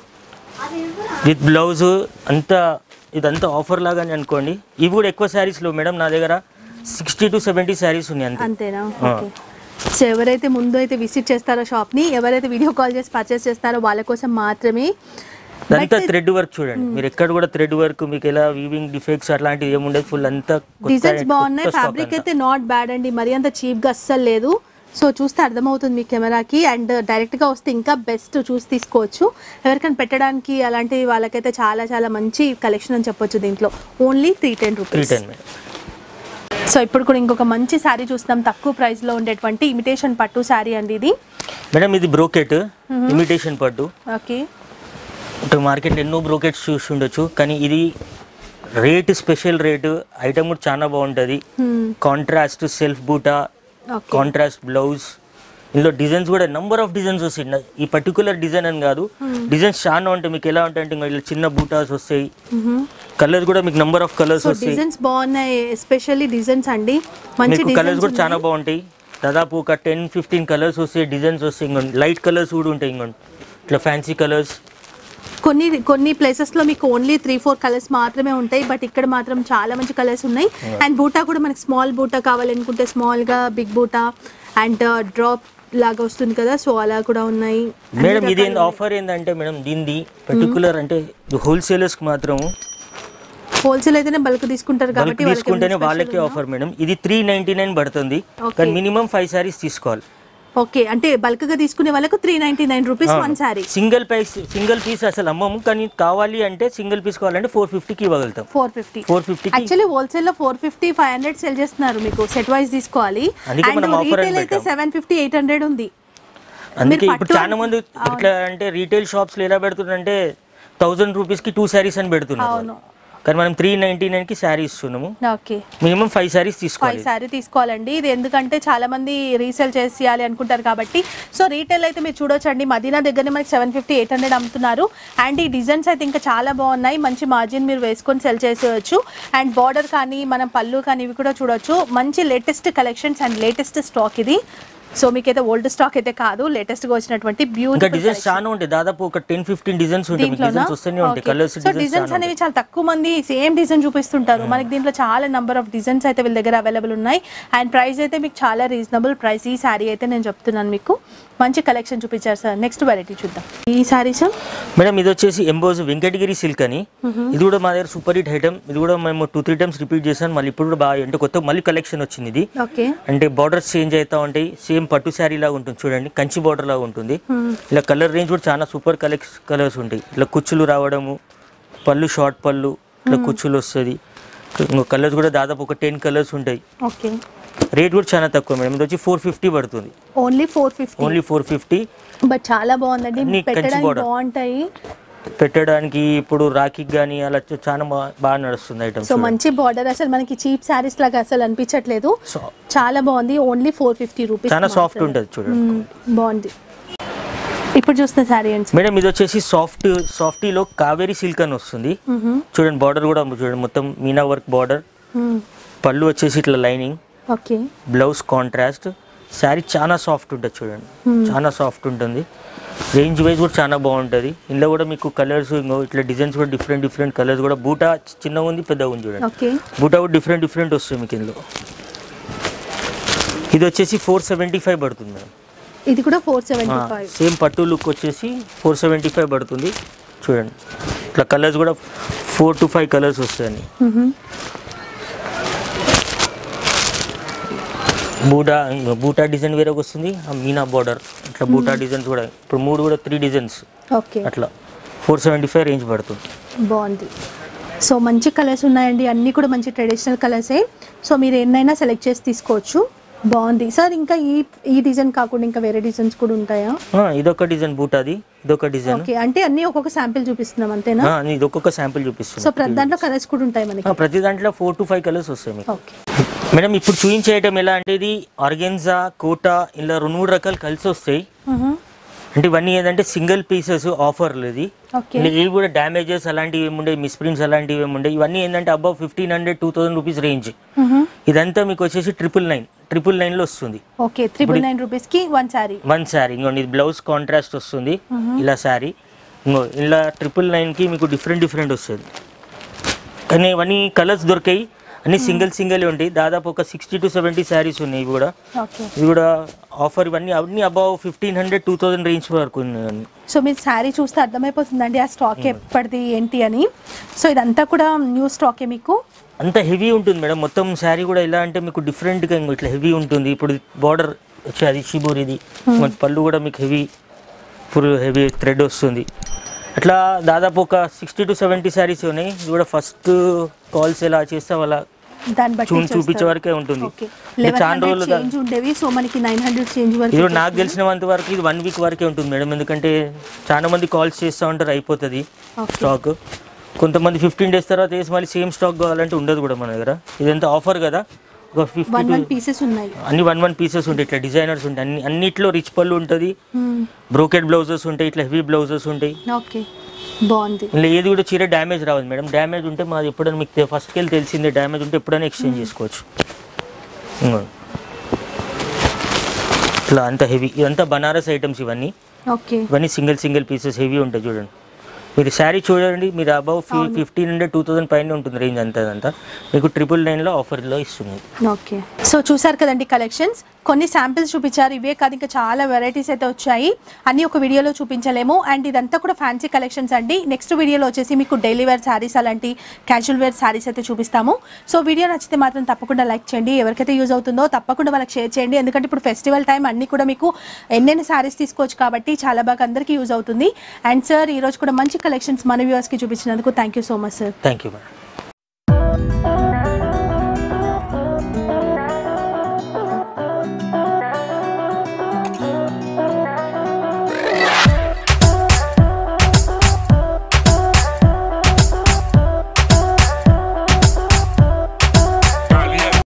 విత్ బ్లౌజ్ అంతా ఇదంతా ఆఫర్ లాగానే అనుకోండి. ఇవి కూడా ఎక్కువ శారీస్లో మేడం నా దగ్గర. సిక్స్టీ టు సెవెంటీ శారీస్ ఉన్నాయి అంతే. అంతేనా? సో ఎవరైతే ముందు అయితే విజిట్ చేస్తారో షాప్ని ఎవరైతే వీడియో కాల్ చేసి పర్చేస్ చేస్తారో వాళ్ళ కోసం మాత్రమే ఇదంతా థ్రెడ్ వర్క్ చూడండి. మీరు ఎక్కడ కూడా థ్రెడ్ వర్క్ మీకు ఎలా వీవింగ్ డిఫెక్ట్స్ అట్లాంటివి ఏముండదు ఫుల్ అంతా డిజైన్స్ బాగున్నాయి. ఫ్యాబ్రిక్ అంతా. అయితే నాట్ బ్యాడ్ అండి. మరీ అంత చీప్గా అస్సలు లేదు. సో చూస్తే అర్థమవుతుంది మీ కెమెరాకి. అండ్ డైరెక్ట్గా వస్తే ఇంకా బెస్ట్ చూసి తీసుకోవచ్చు. ఎవరికైనా పెట్టడానికి అలాంటి వాళ్ళకైతే చాలా చాలా మంచి కలెక్షన్ అని చెప్పొచ్చు దీంట్లో. Only three ten rupees so ఇప్పుడు కూడా ఇంకొక మంచి శారీ చూస్తాం. తక్కువ ప్రైస్లో ఉండేటువంటి ఇమిటేషన్ పట్టు శారీ అండి ఇది. మేడం ఇది బ్రోకెట్ ఇమిటేషన్ పట్టు. ఓకే అంటే మార్కెట్ ఎన్నో బ్రోకెట్స్ చూస్తుండొచ్చు కానీ ఇది రేట్ స్పెషల్ రేటు ఐటమ్ కూడా చాలా బాగుంటుంది. కాంట్రాస్ట్ సెల్ఫ్ బూటా కాంట్రాస్ట్ బ్లౌజ్. ఇందులో డిజైన్స్ కూడా నంబర్ ఆఫ్ డిజైన్స్ వస్తాయి. ఈ పర్టికులర్ డిజైన్ అని కాదు. డిజైన్స్ చాలా ఉంటాయి. మీకు ఎలా ఉంటాయి అంటే ఇలా చిన్న బూటాస్ వస్తాయి. కలర్స్ కూడా మీకు నంబర్ ఆఫ్ కలర్స్ వస్తాయి. డిజైన్స్ బాగున్నాయి ఎస్పెషల్లీ డిజైన్స్ అండి. మంచి మీకు కలర్స్ కూడా చాలా బాగుంటాయి. దాదాపు ఒక టెన్ ఫిఫ్టీన్ కలర్స్ వస్తాయి డిజైన్స్ వస్తాయి. ఇంకోండి లైట్ కలర్స్ కూడా ఉంటాయి. ఇంకోండి ఇట్లా ఫ్యాన్సీ కలర్స్ కొన్ని కొన్ని ప్లేసెస్లో మీకు ఓన్లీ త్రీ ఫోర్ కలర్స్ మాత్రమే ఉంటాయి బట్ ఇక్కడ మాత్రం చాలా మంచి కలర్స్ ఉన్నాయి. అండ్ బూటా కూడా మనకి స్మాల్ బూటా కావాలనుకుంటే స్మాల్గా బిగ్ బూటా అండ్ డ్రాప్ లాగా వస్తుంది కదా సో అలా కూడా ఉన్నాయి. మేడం ఇది ఆఫర్ ఏంటంటే మేడం దీనిది పర్టికులర్ అంటే హోల్సేలర్స్కి మాత్రం హోల్సేల్ అయితేనే బల్క్ తీసుకుంటారు కాబట్టి తీసుకుంటేనే వాళ్ళకి ఆఫర్ మేడం ఇది త్రీ నైన్టీ నైన్ పడుతుంది. కానీ మినిమం ఫైవ్ సారీస్ తీసుకోవాలి? ఓకే అంటే బల్క్గా తీసుకునే వాళ్ళకు three ninety nine rupees one sari single piece single piece అసలు అమ్మము కానీ కావాలి అంటే సింగిల్ పీస్ కావాలంటే ఫోర్ ఫిఫ్టీకి ఇవ్వగలుగుతాం. ఫోర్ ఫిఫ్టీ ఫోర్ ఫిఫ్టీకి యాక్చువల్లీ హోల్సేల్లో four fifty five hundred sell చేస్తున్నారు మీకు సెట్ వైజ్ తీసుకోవాలి. అండ్ రీటైల్ అయితే. సెవెన్ ఫిఫ్టీ ఎయిట్ హండ్రెడ్ ఉంది. అందుకే ఇప్పుడు చాలా మంది ఎట్లా అంటే రీటైల్ షాప్స్లో ఎలా పెడుతున్నారంటే థౌజండ్ రూపీస్కి టూ శారీస్ అని పెడుతున్నారు. అవును. కానీ మనం త్రీ నైన్టీ నైన్కి శారీ ఇస్తున్నాము. Okay minimum five saris five తీసుకోవాలి. శారీ తీసుకోవాలండి. ఇది ఎందుకంటే చాలా మంది రీసేల్ చేసేయాలి అనుకుంటారు కాబట్టి. సో రీటైల్ అయితే మీరు చూడొచ్చండి. మదీనా దగ్గరనే మనకి సెవెన్ ఫిఫ్టీ ఎయిట్ హండ్రెడ్ అమ్ముతున్నారు. అండ్ ఈ డిజైన్స్ అయితే ఇంకా చాలా బాగున్నాయి. మంచి మార్జిన్ మీరు వేసుకొని సెల్ చేసేయచ్చు. అండ్ బార్డర్ కానీ మనం పళ్ళు కానీ ఇవి కూడా చూడొచ్చు. మంచి latest collections and latest stock ఇది. సో మీకైతే ఓల్డ్ స్టాక్ అయితే కాదు లేటెస్ట్గా వచ్చినటువంటి బ్యూటిఫుల్ డిజైన్స్ చాలా ఉంటాయి. దాదాపు ఒక టెన్ ఫిఫ్టీన్ డిజైన్స్ ఉంటాయి. మీకు డిజైన్స్ వస్తూనే ఉంటాయి. కలర్స్ సో డిజైన్స్ అనేవి చాలా తక్కువ మంది సేమ్ డిజైన్ చూపిస్తుంటారు. మనకి దీంట్లో చాలా నెంబర్ ఆఫ్ డిజైన్స్ అయితే వీళ్ళ దగ్గర అవైలబుల్ ఉన్నాయి. అండ్ ప్రైస్ అయితే మీకు చాలా రీజనబుల్ ప్రైస్ ఈ శారీ అయితే నేను చెప్తున్నాను మీకు. మంచి కలెక్షన్ చూపించారు సార్. నెక్స్ట్ వెరైటీ చూద్దాం. ఈ శారీ సార్ మేడం ఇది వచ్చేసి ఎంబోజ్ వెంకటగిరి సిల్క్ అని. ఇది కూడా మా దగ్గర సూపర్ హిట్ ఐటమ్ ఇది కూడా మేము టూ త్రీ టైమ్స్ రిపీట్ చేశాను. మళ్ళీ ఇప్పుడు కూడా బాగా అంటే కొత్త మళ్ళీ కలెక్షన్ వచ్చింది ఇది. అంటే బార్డర్స్ చేంజ్ అవుతా ఉంటాయి. సేమ్ పట్టు శారీ లాగా ఉంటుంది చూడండి కంచి బార్డర్ లాగా ఉంటుంది. ఇలా కలర్ రేంజ్ కూడా చాలా సూపర్ కలెక్స్ కలర్స్ ఉంటాయి. ఇలా కుచ్చులు రావడము పళ్ళు షార్ట్ పళ్ళు ఇట్లా కుచ్చులు వస్తుంది. ఇంకో కలర్స్ కూడా దాదాపు ఒక టెన్ కలర్స్ ఉంటాయి. ఓకే. రేట్ కూడా చాలా తక్కువ మేడం. ఇది వచ్చి ఫోర్ ఫిఫ్టీ పడుతుంది. Only four fifty only four fifty but చాలా బాగుందండి. బాగుంటాయి. పెట్టడానికి ఇప్పుడు రాఖీకి కానీ అలా చాలా బాగా నడుస్తుంది ఐటమ్స్. సో మంచి బార్డర్ అసలు మనకి చీప్ శారీస్ లాగా అసలు అనిపించట్లేదు. సో చాలా బాగుంది. ఓన్లీ ఫోర్ ఫిఫ్టీ రూపీస్ చాలా సాఫ్ట్ ఉంటుంది చూడండి. బాగుంది. ఇప్పుడు చూస్తున్న శారీ అండి మేడం ఇది వచ్చేసి సాఫ్ట్ సాఫ్టీలో కావేరీ సిల్క్ అని వస్తుంది. చూడండి బార్డర్ కూడా చూడండి మొత్తం మీనా వర్క్ బార్డర్. పళ్ళు వచ్చేసి ఇట్లా lining. Okay. Blouse contrast. Sari చాలా సాఫ్ట్ ఉంటుంది చూడండి. చాలా సాఫ్ట్ ఉంటుంది. రేంజ్ వైజ్ కూడా చాలా బాగుంటుంది. ఇందులో కూడా మీకు కలర్స్ ఇంకో ఇట్లా డిజైన్స్ కూడా డిఫరెంట్ డిఫరెంట్ కలర్స్ కూడా. బూటా చిన్నగా ఉంది పెద్దగా ఉంది చూడండి. బూటా కూడా డిఫరెంట్ డిఫరెంట్ వస్తుంది మీకు ఇందులో. ఇది వచ్చేసి ఫోర్ సెవెంటీ ఫైవ్ పడుతుంది మేడం. ఇది కూడా ఫోర్ సెవెంటీ ఫైవ్ సేమ్ పట్టు లుక్ వచ్చేసి ఫోర్ సెవెంటీ ఫైవ్ పడుతుంది. చూడండి. ఇట్లా కలర్స్ కూడా ఫోర్ టు ఫైవ్ కలర్స్ వస్తాయండి బూటా బూటా డిజైన్ వేరే వస్తుంది ఆ మీనా బార్డర్ ఇట్లా బూటా డిజైన్స్ కూడా ఇప్పుడు మూడు కూడా త్రీ డిజైన్స్ ఓకే. అట్లా ఫోర్ సెవెంటీ ఫైవ్ రేంజ్ పడుతుంది. బాగుంది. సో మంచి కలర్స్ ఉన్నాయండి అన్నీ కూడా మంచి ట్రెడిషనల్ కలర్సే సో మీరు ఎన్నైనా సెలెక్ట్ చేసి తీసుకోవచ్చు. బాగుంది. సార్ ఇంకా ఈ ఈ డిజైన్ కాకుండా ఇంకా వేరే డిజైన్స్ కూడా ఉంటాయా? ఆ, ఇదొక డిజైన్ బూటాది ఇదొక డిజైన్. ఓకే. అంటే అన్నీ ఒక్కొక్క శాంపిల్ చూపిస్తున్నాం అంతేనా? ఆ, ఇది ఒక్కొక్క శాంపిల్ సో చూపిస్తుంది ప్రతి దాంట్లో కలర్స్ కూడా ఉంటాయి మనకి. ప్రతి దాంట్లో ఫోర్ టు ఫైవ్ కలర్స్ వస్తాయి మీకు. ఓకే. మేడం ఇప్పుడు చూపించే ఐటమ్ ఎలా అంటే ఇది ఆర్గెన్జా కోటా ఇలా రెండు మూడు రకాలు కలిసి వస్తాయి. అంటే ఇవన్నీ ఏంటంటే సింగిల్ పీసెస్ ఆఫర్లు ఇది. ఇవి కూడా డ్యామేజెస్ అలాంటివి ఏముండే మిస్ప్రింట్స్ అలాంటివి ఏముండే ఇవన్నీ ఏంటంటే above fifteen hundred two thousand rupees range. ఇదంతా మీకు వచ్చేసి ట్రిపుల్ నైన్ ట్రిపుల్ నైన్లో వస్తుంది. ఓకే త్రిబుల్ నైన్ రూపీస్కి వన్ శారీ. వన్ శారీ ఇంకోండి ఇది బ్లౌజ్ కాంట్రాస్ట్ వస్తుంది. ఇలా శారీ ఇంకో ఇలా ట్రిపుల్ నైన్కి మీకు డిఫరెంట్ డిఫరెంట్ వస్తుంది. కానీ ఇవన్నీ కలర్స్ దొరికాయి. అన్ని సింగిల్ సింగిల్ ఉంటాయి దాదాపు ఒక సిక్స్టీ టు సెవెంటీ శారీస్ ఉన్నాయి ఇవి కూడా. ఇవి కూడా ఆఫర్ ఇవన్నీ అన్ని above fifteen hundred two thousand range వరకు ఉన్నాయి. సో మీరు శారీ చూస్తే అర్థమైపోతుందండి ఆ స్టాక్ ఎప్పటిది ఏంటి అని. సో ఇదంతా కూడా న్యూ స్టాకే మీకు? అంత హెవీ ఉంటుంది మేడం. మొత్తం శారీ కూడా ఎలా అంటే మీకు డిఫరెంట్గా ఇంకో ఇట్లా హెవీ ఉంటుంది. ఇప్పుడు బార్డర్ వచ్చి అది షిబూర్ ఇది పళ్ళు కూడా మీకు హెవీ ఫుల్ హెవీ థ్రెడ్ వస్తుంది. అట్లా దాదాపు ఒక సిక్స్టీ టు సెవెంటీ శారీస్ ఉన్నాయి. ఇది కూడా ఫస్ట్ కాల్స్ ఎలా చేస్తే వాళ్ళ దాన్ని బట్టి చూపించే వరకే ఉంటుంది. ఇది చాలా రోజులు చేంజ్ ఉండేవి సో మనకి నైన్ హండ్రెడ్ చేంజ్ ఇది వరకు కూడా నాకు తెలిసినంత వరకు ఇది వన్ వీక్ వరకే ఉంటుంది మేడం. ఎందుకంటే చాలా మంది కాల్స్ చేస్తూ ఉంటారు అయిపోతుంది స్టాక్ కొంతమంది ఫిఫ్టీన్ డేస్ తర్వాత వేసి మళ్ళీ సేమ్ స్టాక్ కావాలంటే ఉండదు కూడా మన దగ్గర. ఇదంతా ఆఫర్ కదా. ఒక ఫిఫ్టీ పీసెస్ ఉన్నాయి. అన్ని వన్ వన్ పీసెస్ ఉంటాయి. ఇట్లా డిజైనర్స్ ఉంటాయి. అన్ని అన్నిట్లో రిచ్ పళ్ళు ఉంటుంది. బ్రోకెడ్ బ్లౌజెస్ ఉంటాయి ఇట్లా హెవీ బ్లౌజెస్ ఉంటాయి. ఓకే. బాగుంది. ఇలా ఏది కూడా చీర డ్యామేజ్ రావాలి మేడం. డ్యామేజ్ ఉంటే మాది ఎప్పుడైనా మీకు ఫస్ట్కి వెళ్ళి తెలిసిందే డ్యామేజ్ ఉంటే ఎప్పుడైనా ఎక్స్చేంజ్ చేసుకోవచ్చు. ఇట్లా అంత హెవీ ఇదంతా బనారస్ ఐటమ్స్ ఇవన్నీ. ఓకే. ఇవన్నీ సింగిల్ సింగిల్ పీసెస్ హెవీ ఉంటాయి చూడండి. మీరు శారీ చూడండి మీరు above fifteen hundred two thousand పైన ఉంటుంది రేంజ్ అంతా అంతా. మీకు ట్రిపుల్ నైన్లో ఆఫర్లో ఇస్తుంది ఓకే. సో చూసారు కదండి కలెక్షన్స్ కొన్ని శాంపిల్స్ చూపించారు. ఇవే కాదు ఇంకా చాలా వెరైటీస్ అయితే వచ్చాయి. అన్నీ ఒక వీడియోలో చూపించలేము. అండ్ ఇదంతా కూడా ఫ్యాన్సీ కలెక్షన్స్ అండి. నెక్స్ట్ వీడియోలో వచ్చేసి మీకు డైలీ వేర్ శారీస్ అలాంటి క్యాజువల్ వేర్ శారీస్ అయితే చూపిస్తాము. సో వీడియో నచ్చితే మాత్రం తప్పకుండా లైక్ చేయండి. ఎవరికైతే యూజ్ అవుతుందో తప్పకుండా వాళ్ళకి షేర్ చేయండి. ఎందుకంటే ఇప్పుడు ఫెస్టివల్ టైం అన్ని కూడా మీకు ఎన్నెన్ని శారీస్ తీసుకోవచ్చు కాబట్టి చాలా బాగా అందరికీ యూజ్ అవుతుంది. అండ్ సార్ ఈరోజు కూడా మంచి కలెక్షన్స్ మన వ్యూవర్స్కి చూపించినందుకు thank you so much sir thank you